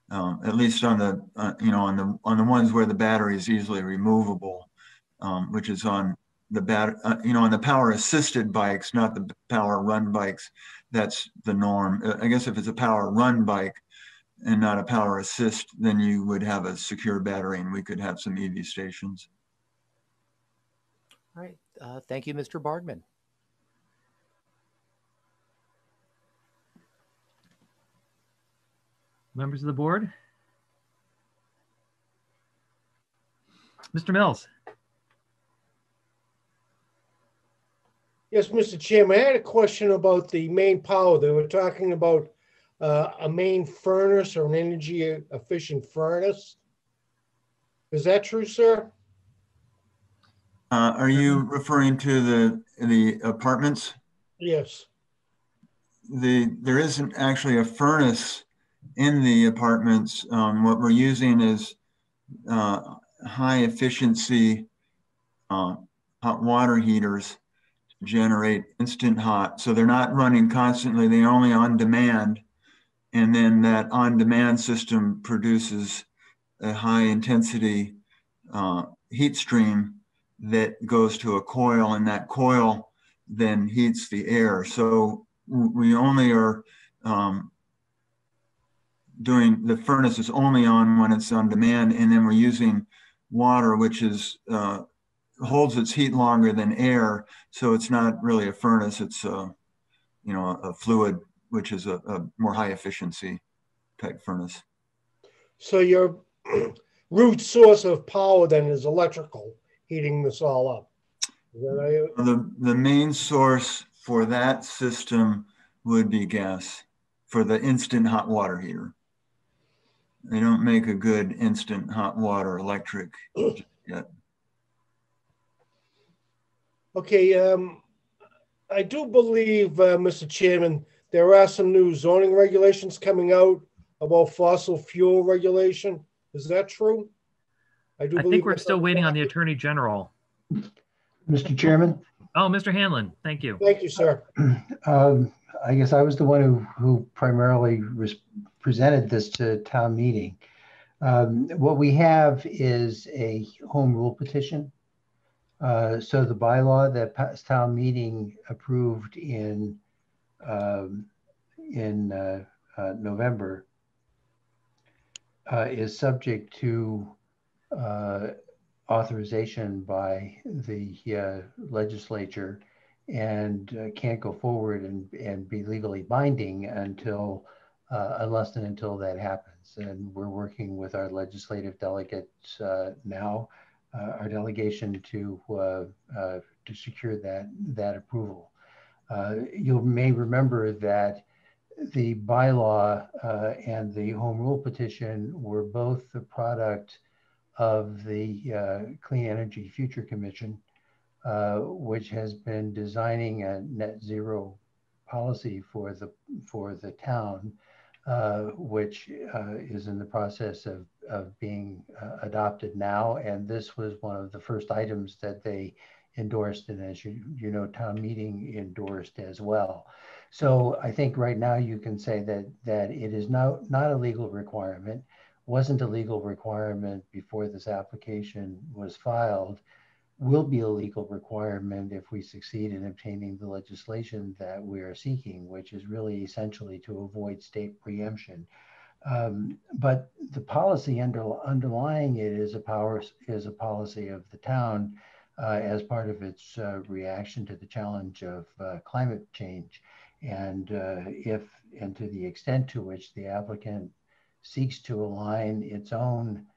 um, at least on the uh, you know on the on the ones where the battery is easily removable, um, which is on the bat uh, you know on the power assisted bikes, not the power run bikes. That's the norm. Uh, I guess if it's a power run bike and not a power assist, then you would have a secure battery, and we could have some EV stations. All right. Uh, thank you, Mr. Bargmann. Members of the board? Mr. Mills? Yes, Mr. Chairman, I had a question about the main power. They were talking about uh, a main furnace or an energy efficient furnace. Is that true, sir? Uh, are you referring to the the apartments? Yes. The there isn't actually a furnace in the apartments. Um, what we're using is uh, high efficiency uh, hot water heaters to generate instant hot. So they're not running constantly; they're only on demand, and then that on demand system produces a high intensity uh, heat stream that goes to a coil, and that coil then heats the air. So we only are um, doing the furnace is only on when it's on demand, and then we're using water, which is uh, holds its heat longer than air. So it's not really a furnace; it's a you know a fluid, which is a, a more high efficiency type furnace. So your [CLEARS THROAT] root source of power then is electrical, heating this all up. The, the main source for that system would be gas for the instant hot water heater. They don't make a good instant hot water electric yet. Okay, um, I do believe, uh, Mr. Chairman, there are some new zoning regulations coming out about fossil fuel regulation. Is that true? I do I think we're still waiting on the Attorney General. Mr. Chairman, Oh, Mr. Hanlon, thank you. Thank you, sir. [CLEARS THROAT] um, I guess I was the one who, who primarily res- presented this to town meeting. Um, what we have is a home rule petition. Uh, so the bylaw that town meeting approved in um, in uh, uh, November uh, is subject to uh, authorization by the uh, legislature and can't go forward and, and be legally binding until uh, unless and until that happens. And we're working with our legislative delegates uh, now, uh, our delegation to uh, to secure that that approval. You may remember that the bylaw uh, and the home rule petition were both the product of the uh, Clean Energy Future Commission, uh, which has been designing a net zero policy for the for the town, uh, which uh, is in the process of of being uh, adopted now. And this was one of the first items that they endorsed, and as you you know, town meeting endorsed as well. So I think right now you can say that that it is now not a legal requirement wasn't a legal requirement before this application was filed will be a legal requirement if we succeed in obtaining the legislation that we are seeking, which is really essentially to avoid state preemption. Um, but the policy under, underlying it is a power is a policy of the town uh, as part of its uh, reaction to the challenge of uh, climate change. And uh, if and to the extent to which the applicant seeks to align its own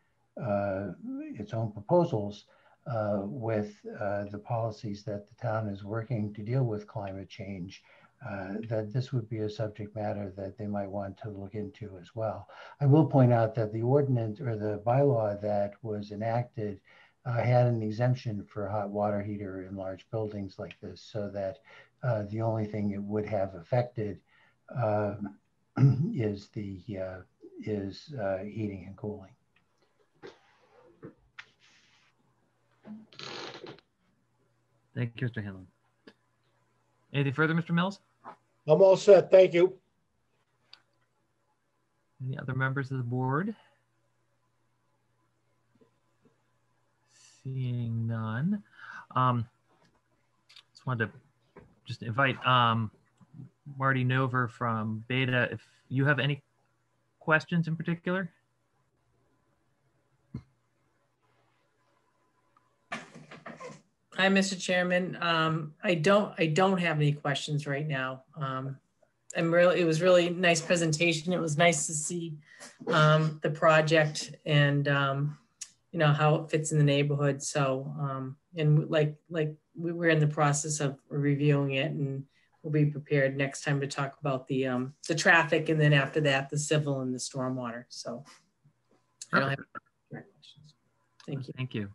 uh, its own proposals uh, with uh, the policies that the town is working to deal with climate change, uh, that this would be a subject matter that they might want to look into as well. I will point out that the ordinance or the bylaw that was enacted uh, had an exemption for hot water heater in large buildings like this, so that uh, the only thing it would have affected um, [CLEARS THROAT] is the uh, is heating and cooling. Thank you, Mr. Hanlon. Anything further, Mr. Mills? I'm all set. Thank you. Any other members of the board? Seeing none. Um, just wanted to just invite um, Marty Nover from Beta if you have any questions in particular. Hi, Mr. Chairman. Um, I don't, I don't have any questions right now. Um, I'm really, it was really nice presentation. It was nice to see um, the project and um, you know how it fits in the neighborhood. So, um, and like like we were in the process of reviewing it, and we'll be prepared next time to talk about the um, the traffic, and then after that, the civil and the stormwater. So, I don't have questions. Thank you. Thank you.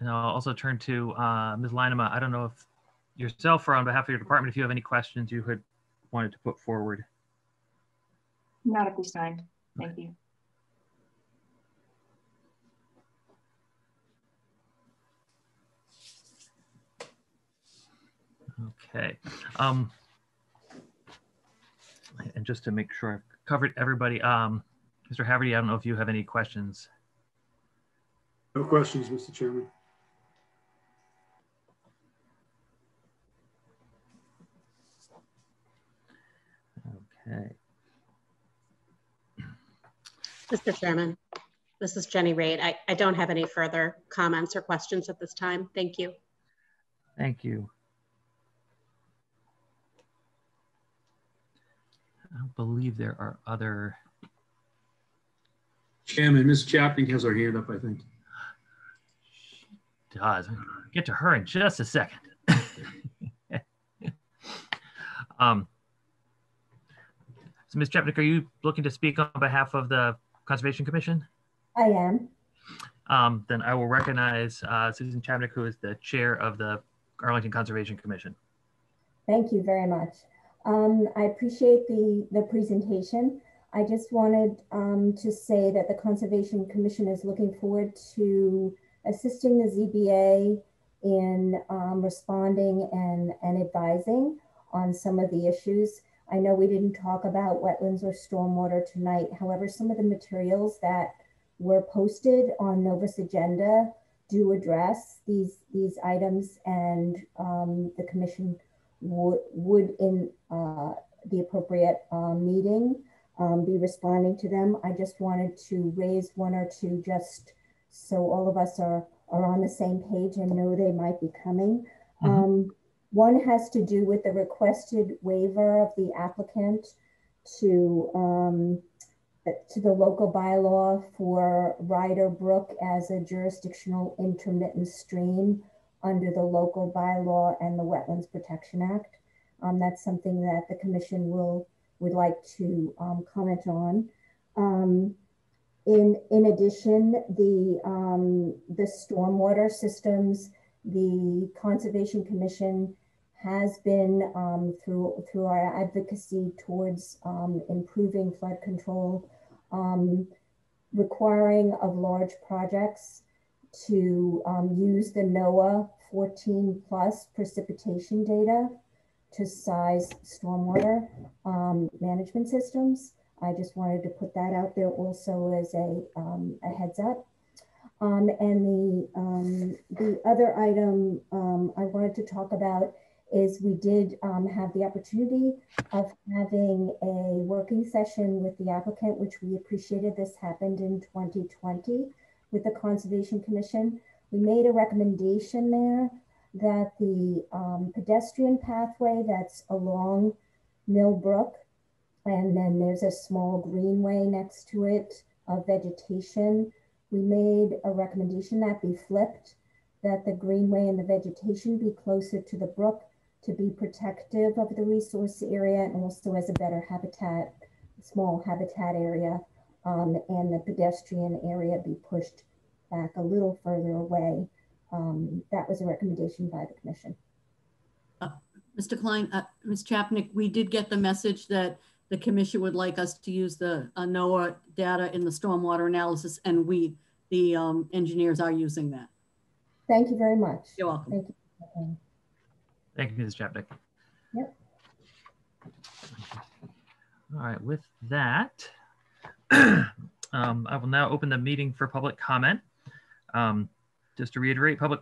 And I'll also turn to uh, Ms. Lynema. I don't know if yourself or on behalf of your department, if you have any questions you had wanted to put forward. Not at this time. Thank you. Okay. Um, and just to make sure I've covered everybody, um, Mr. Haverty, I don't know if you have any questions. No questions, Mr. Chairman. Okay. Mr. Chairman, this is Jenny Raitt. I, I don't have any further comments or questions at this time. Thank you. Thank you. I don't believe there are other. Chairman, Ms. Chapman has her hand up, I think. Does get to her in just a second. [LAUGHS] um, so, Ms. Chapnick, are you looking to speak on behalf of the Conservation Commission? I am. Um, then I will recognize uh, Susan Chapnick, who is the chair of the Arlington Conservation Commission. Thank you very much. Um, I appreciate the, the presentation. I just wanted um, to say that the Conservation Commission is looking forward to assisting the ZBA in um, responding and, and advising on some of the issues. I know we didn't talk about wetlands or stormwater tonight. However, some of the materials that were posted on Novus Agenda do address these, these items and um, the commission would, would in uh, the appropriate uh, meeting um, be responding to them. I just wanted to raise one or two just so all of us are, are on the same page and know they might be coming. Mm -hmm. um, one has to do with the requested waiver of the applicant to um, to the local bylaw for Ryder Brook as a jurisdictional intermittent stream under the local bylaw and the Wetlands Protection Act. Um, that's something that the commission will would like to um, comment on. Um, in, in addition, the, um, the stormwater systems, the Conservation Commission has been um, through, through our advocacy towards um, improving flood control, requiring of large projects to use the NOAA 14 plus precipitation data to size stormwater um, management systems. I just wanted to put that out there also as a, um, a heads up. Um, and the, the other item I wanted to talk about is we did have the opportunity of having a working session with the applicant, which we appreciated. This happened in 2020 with the Conservation Commission. We made a recommendation there that the um, pedestrian pathway that's along Millbrook, and then there's a small greenway next to it of vegetation. We made a recommendation that be flipped, that the greenway and the vegetation be closer to the brook to be protective of the resource area and also as a better habitat, small habitat area, um, and the pedestrian area be pushed back a little further away. Um, that was a recommendation by the commission. Mr. Klein, uh, Ms. Chapnick, we did get the message that the commission would like us to use the uh, NOAA data in the stormwater analysis, and we, the um, engineers, are using that. Thank you very much. You're welcome. Thank you. Thank you, Mrs. Chapnick. Yep. All right, with that, [CLEARS THROAT] um, I will now open the meeting for public comment. Um, just to reiterate, public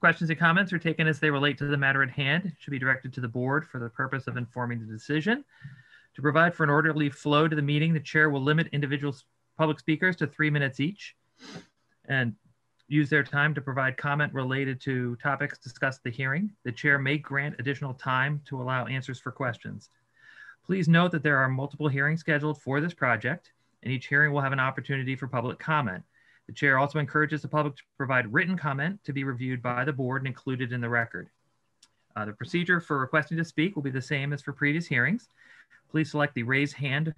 questions and comments are taken as they relate to the matter at hand, It should be directed to the board for the purpose of informing the decision. To provide for an orderly flow to the meeting, the chair will limit individual public speakers to three minutes each and use their time to provide comment related to topics discussed at the hearing. The chair may grant additional time to allow answers for questions. Please note that there are multiple hearings scheduled for this project, and each hearing will have an opportunity for public comment. The chair also encourages the public to provide written comment to be reviewed by the board and included in the record. Uh, the procedure for requesting to speak will be the same as for previous hearings. Please select the raise hand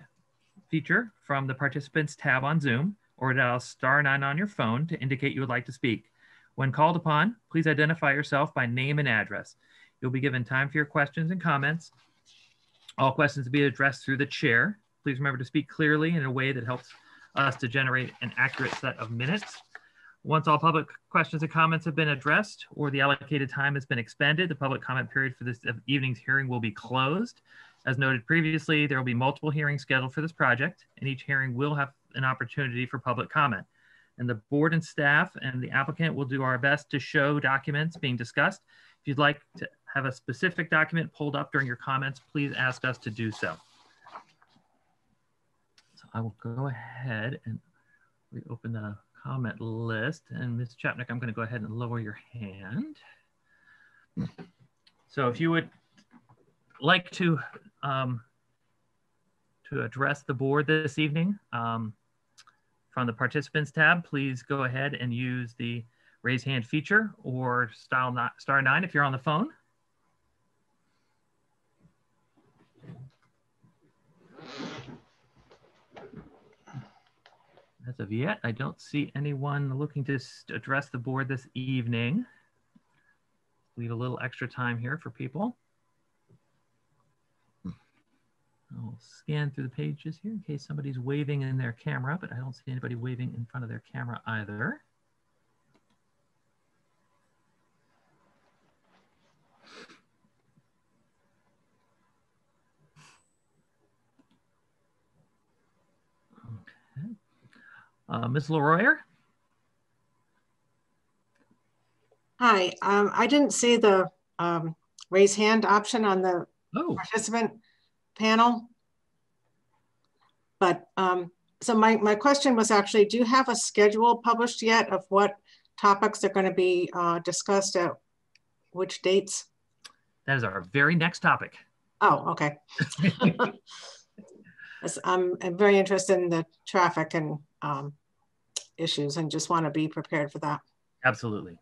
feature from the participants tab on Zoom or dial star nine on your phone to indicate you would like to speak. When called upon, please identify yourself by name and address. You'll be given time for your questions and comments. All questions will be addressed through the chair. Please remember to speak clearly in a way that helps us to generate an accurate set of minutes. Once all public questions and comments have been addressed or the allocated time has been expended, the public comment period for this evening's hearing will be closed. As noted previously, there will be multiple hearings scheduled for this project, and each hearing will have an opportunity for public comment. And the board and staff and the applicant will do our best to show documents being discussed. If you'd like to have a specific document pulled up during your comments, please ask us to do so. So I will go ahead and reopen the comment list. And Ms. Chapnick, I'm going to go ahead and lower your hand. So if you would like to um, to address the board this evening, um, from the participants tab, please go ahead and use the raise hand feature or style not, star nine if you're on the phone. As of yet, I don't see anyone looking to address the board this evening. Leave a little extra time here for people. I'll scan through the pages here in case somebody's waving in their camera, but I don't see anybody waving in front of their camera either. Okay. Uh, Ms. Leroyer? Hi, um, I didn't see the um, raise hand option on the oh. participant panel. But um, so my, my question was actually, do you have a schedule published yet of what topics are going to be uh, discussed at which dates? That is our very next topic. Oh, okay. [LAUGHS] I'm, I'm very interested in the traffic and um, issues and just want to be prepared for that. Absolutely.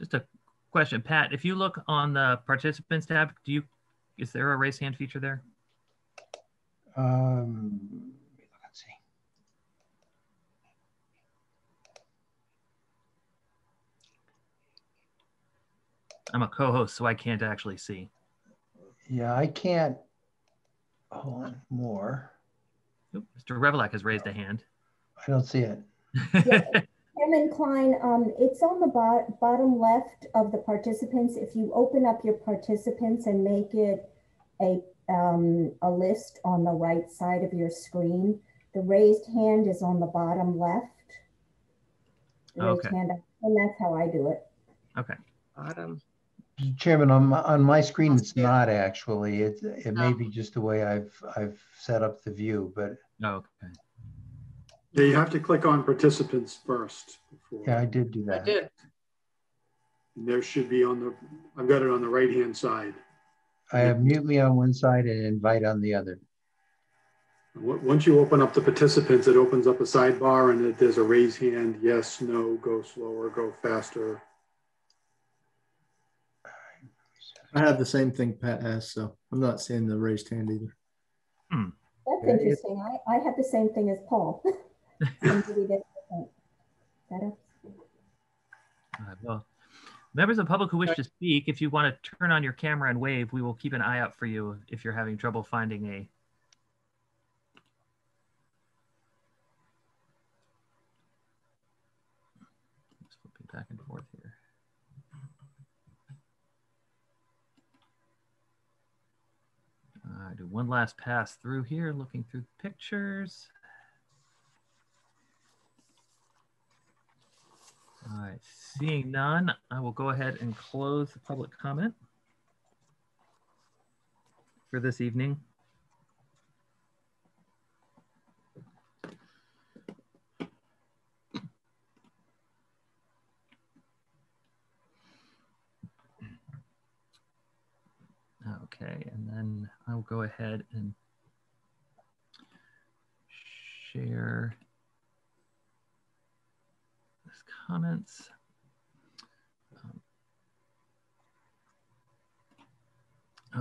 Just a question, Pat, if you look on the participants tab, do you, is there a raise hand feature there? Um, let's see. I'm a co-host, so I can't actually see. Yeah, I can't. Hold on, more. Oop, Mr. Revilak has raised a hand. I don't see it. [LAUGHS] Chairman Klein, um, it's on the bo bottom left of the participants. If you open up your participants and make it a, um, a list on the right side of your screen, the raised hand is on the bottom left. The raised Okay. hand, and that's how I do it. Okay. Bottom. Chairman, on my, on my screen, it's not actually. It, it may be just the way I've, I've set up the view, but Okay. Yeah, you have to click on participants first. Before. yeah, I did do that. I did. And there should be on the, I've got it on the right-hand side. I have mute me on one side and invite on the other. Once you open up the participants, it opens up a sidebar and it- there's a raise hand, yes, no, go slower, go faster. I have the same thing Pat has, uh, so I'm not seeing the raised hand either. Hmm. That's interesting. I, I had the same thing as Paul. [LAUGHS] Right, well, members of the public who wish to speak, if you want to turn on your camera and wave, we will keep an eye out for you if you're having trouble finding a. Back and forth here. I do one last pass through here, looking through pictures. Seeing none, I will go ahead and close the public comment for this evening. Okay, and then I will go ahead and share this comments. Um,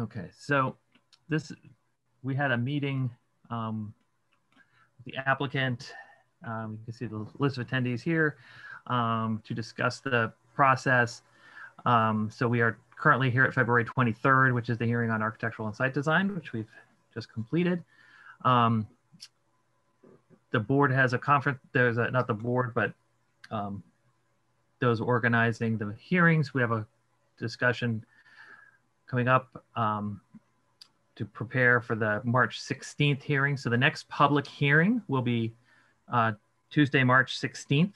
Okay, so this, we had a meeting, um, with the applicant, um, you can see the list of attendees here, um, to discuss the process. Um, so we are currently here at February 23rd, which is the hearing on architectural and site design, which we've just completed. The board has a conference, there's a, not the board, but um, those organizing the hearings, we have a discussion coming up um, to prepare for the March 16th hearing. So the next public hearing will be uh, Tuesday, March 16th,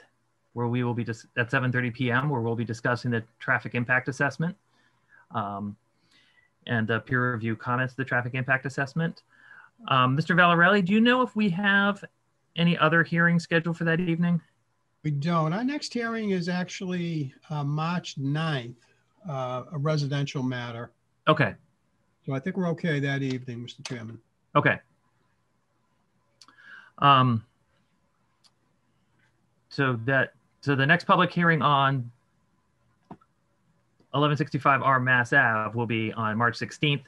where we will be just at 7:30 p.m., where we'll be discussing the traffic impact assessment um, and the peer review comments the traffic impact assessment. Um, Mr. Valarelli, do you know if we have any other hearing scheduled for that evening? We don't. Our next hearing is actually uh, March 9th, uh, a residential matter. Okay, So I think we're okay that evening, Mr. Chairman. okay. Um, so that, so the next public hearing on 1165 R Mass Ave will be on March 16th.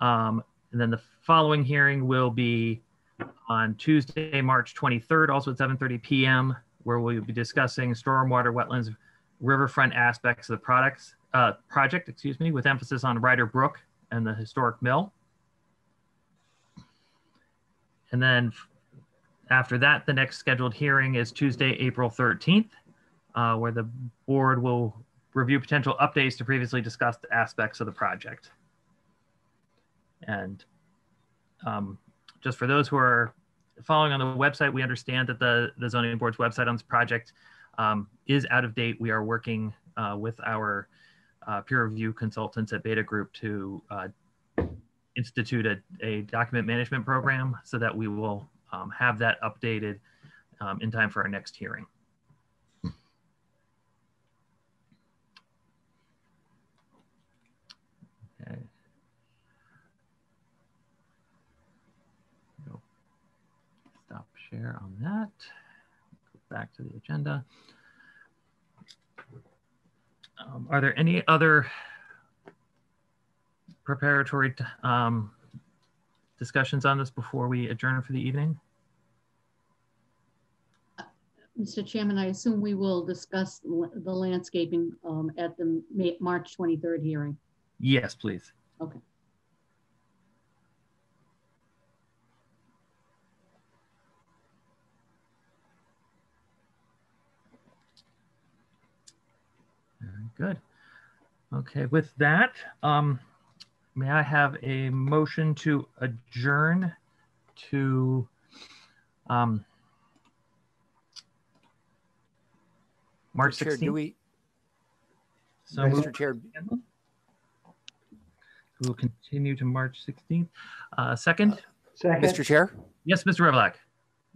Um, and then the following hearing will be on Tuesday, March 23rd, also at 7:30 PM, where we'll be discussing stormwater wetlands riverfront aspects of the products, uh, project, excuse me, with emphasis on Ryder Brook and the historic mill. And then after that, the next scheduled hearing is Tuesday, April 13th, uh, where the board will review potential updates to previously discussed aspects of the project. And um, just for those who are following on the website, we understand that the, the zoning board's website on this project um, is out of date. We are working uh, with our uh, peer review consultants at Beta Group to uh, institute a, a document management program so that we will um, have that updated um, in time for our next hearing. Okay. Go Stop share on that. Go back to the agenda. Um, are there any other preparatory um, discussions on this before we adjourn for the evening? Mr. Chairman, I assume we will discuss the landscaping um, at the Ma- March 23rd hearing. Yes, please. Okay. Good. Okay, with that, um, may I have a motion to adjourn to um, March Chair, 16th? do we, So Mr. moved. Chair, We will continue to March 16th. Uh, second? Mr. Chair? Yes, Mr. Revilak.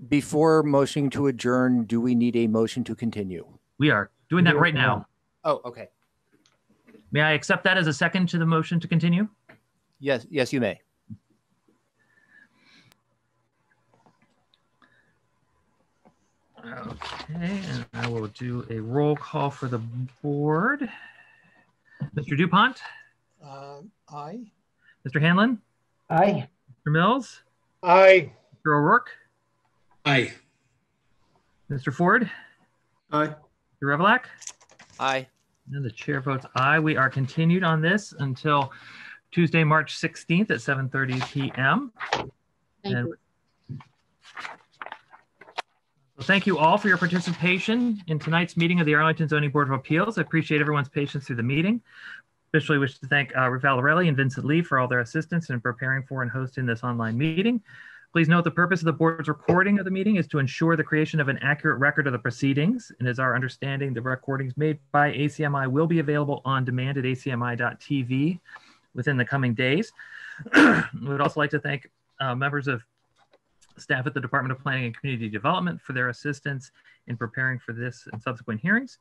Before motioning to adjourn, do we need a motion to continue? We are doing that right now. Oh, okay. May I accept that as a second to the motion to continue? Yes, yes, you may. Okay, and I will do a roll call for the board. Mr. Dupont, Uh, aye. Mr. Hanlon, Aye. Mr. Mills, Aye. Mr. O'Rourke, Aye. Mr. Ford, Aye. Mr. Revilak, Aye. And the chair votes aye. We are continued on this until Tuesday, March 16th at 7:30 PM. Thank And- you. Thank you all for your participation in tonight's meeting of the Arlington Zoning Board of Appeals. I appreciate everyone's patience through the meeting. Especially wish to thank uh, Valarelli and Vincent Lee for all their assistance in preparing for and hosting this online meeting. Please note the purpose of the board's recording of the meeting is to ensure the creation of an accurate record of the proceedings. And as our understanding, the recordings made by ACMI will be available on demand at acmi.tv within the coming days. [CLEARS THROAT] We would also like to thank uh, members of staff at the Department of Planning and Community Development for their assistance in preparing for this and subsequent hearings.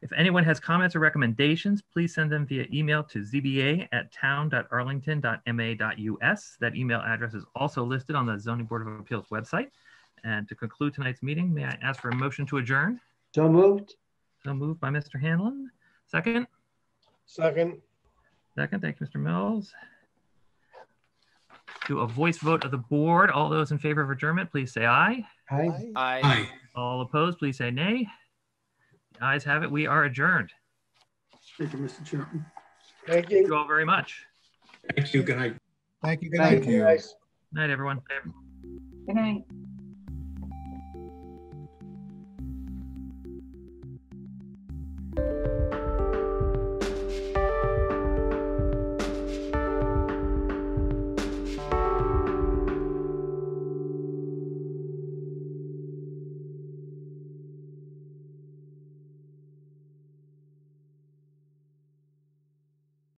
If anyone has comments or recommendations, please send them via email to zba at town.arlington.ma.us. That email address is also listed on the Zoning Board of Appeals website. And to conclude tonight's meeting, may I ask for a motion to adjourn? So moved. So moved by Mr. Hanlon. Second? Second. Second, thank you, Mr. Mills. Do a voice vote of the board. All those in favor of adjournment, please say aye. Aye. Aye. All opposed, please say nay. The ayes have it. We are adjourned. Thank you, Mr. Chairman. Thank you. Thank you all very much. Thank you. Good night. Thank you. Good night. you. Guys. Night, everyone. Good night.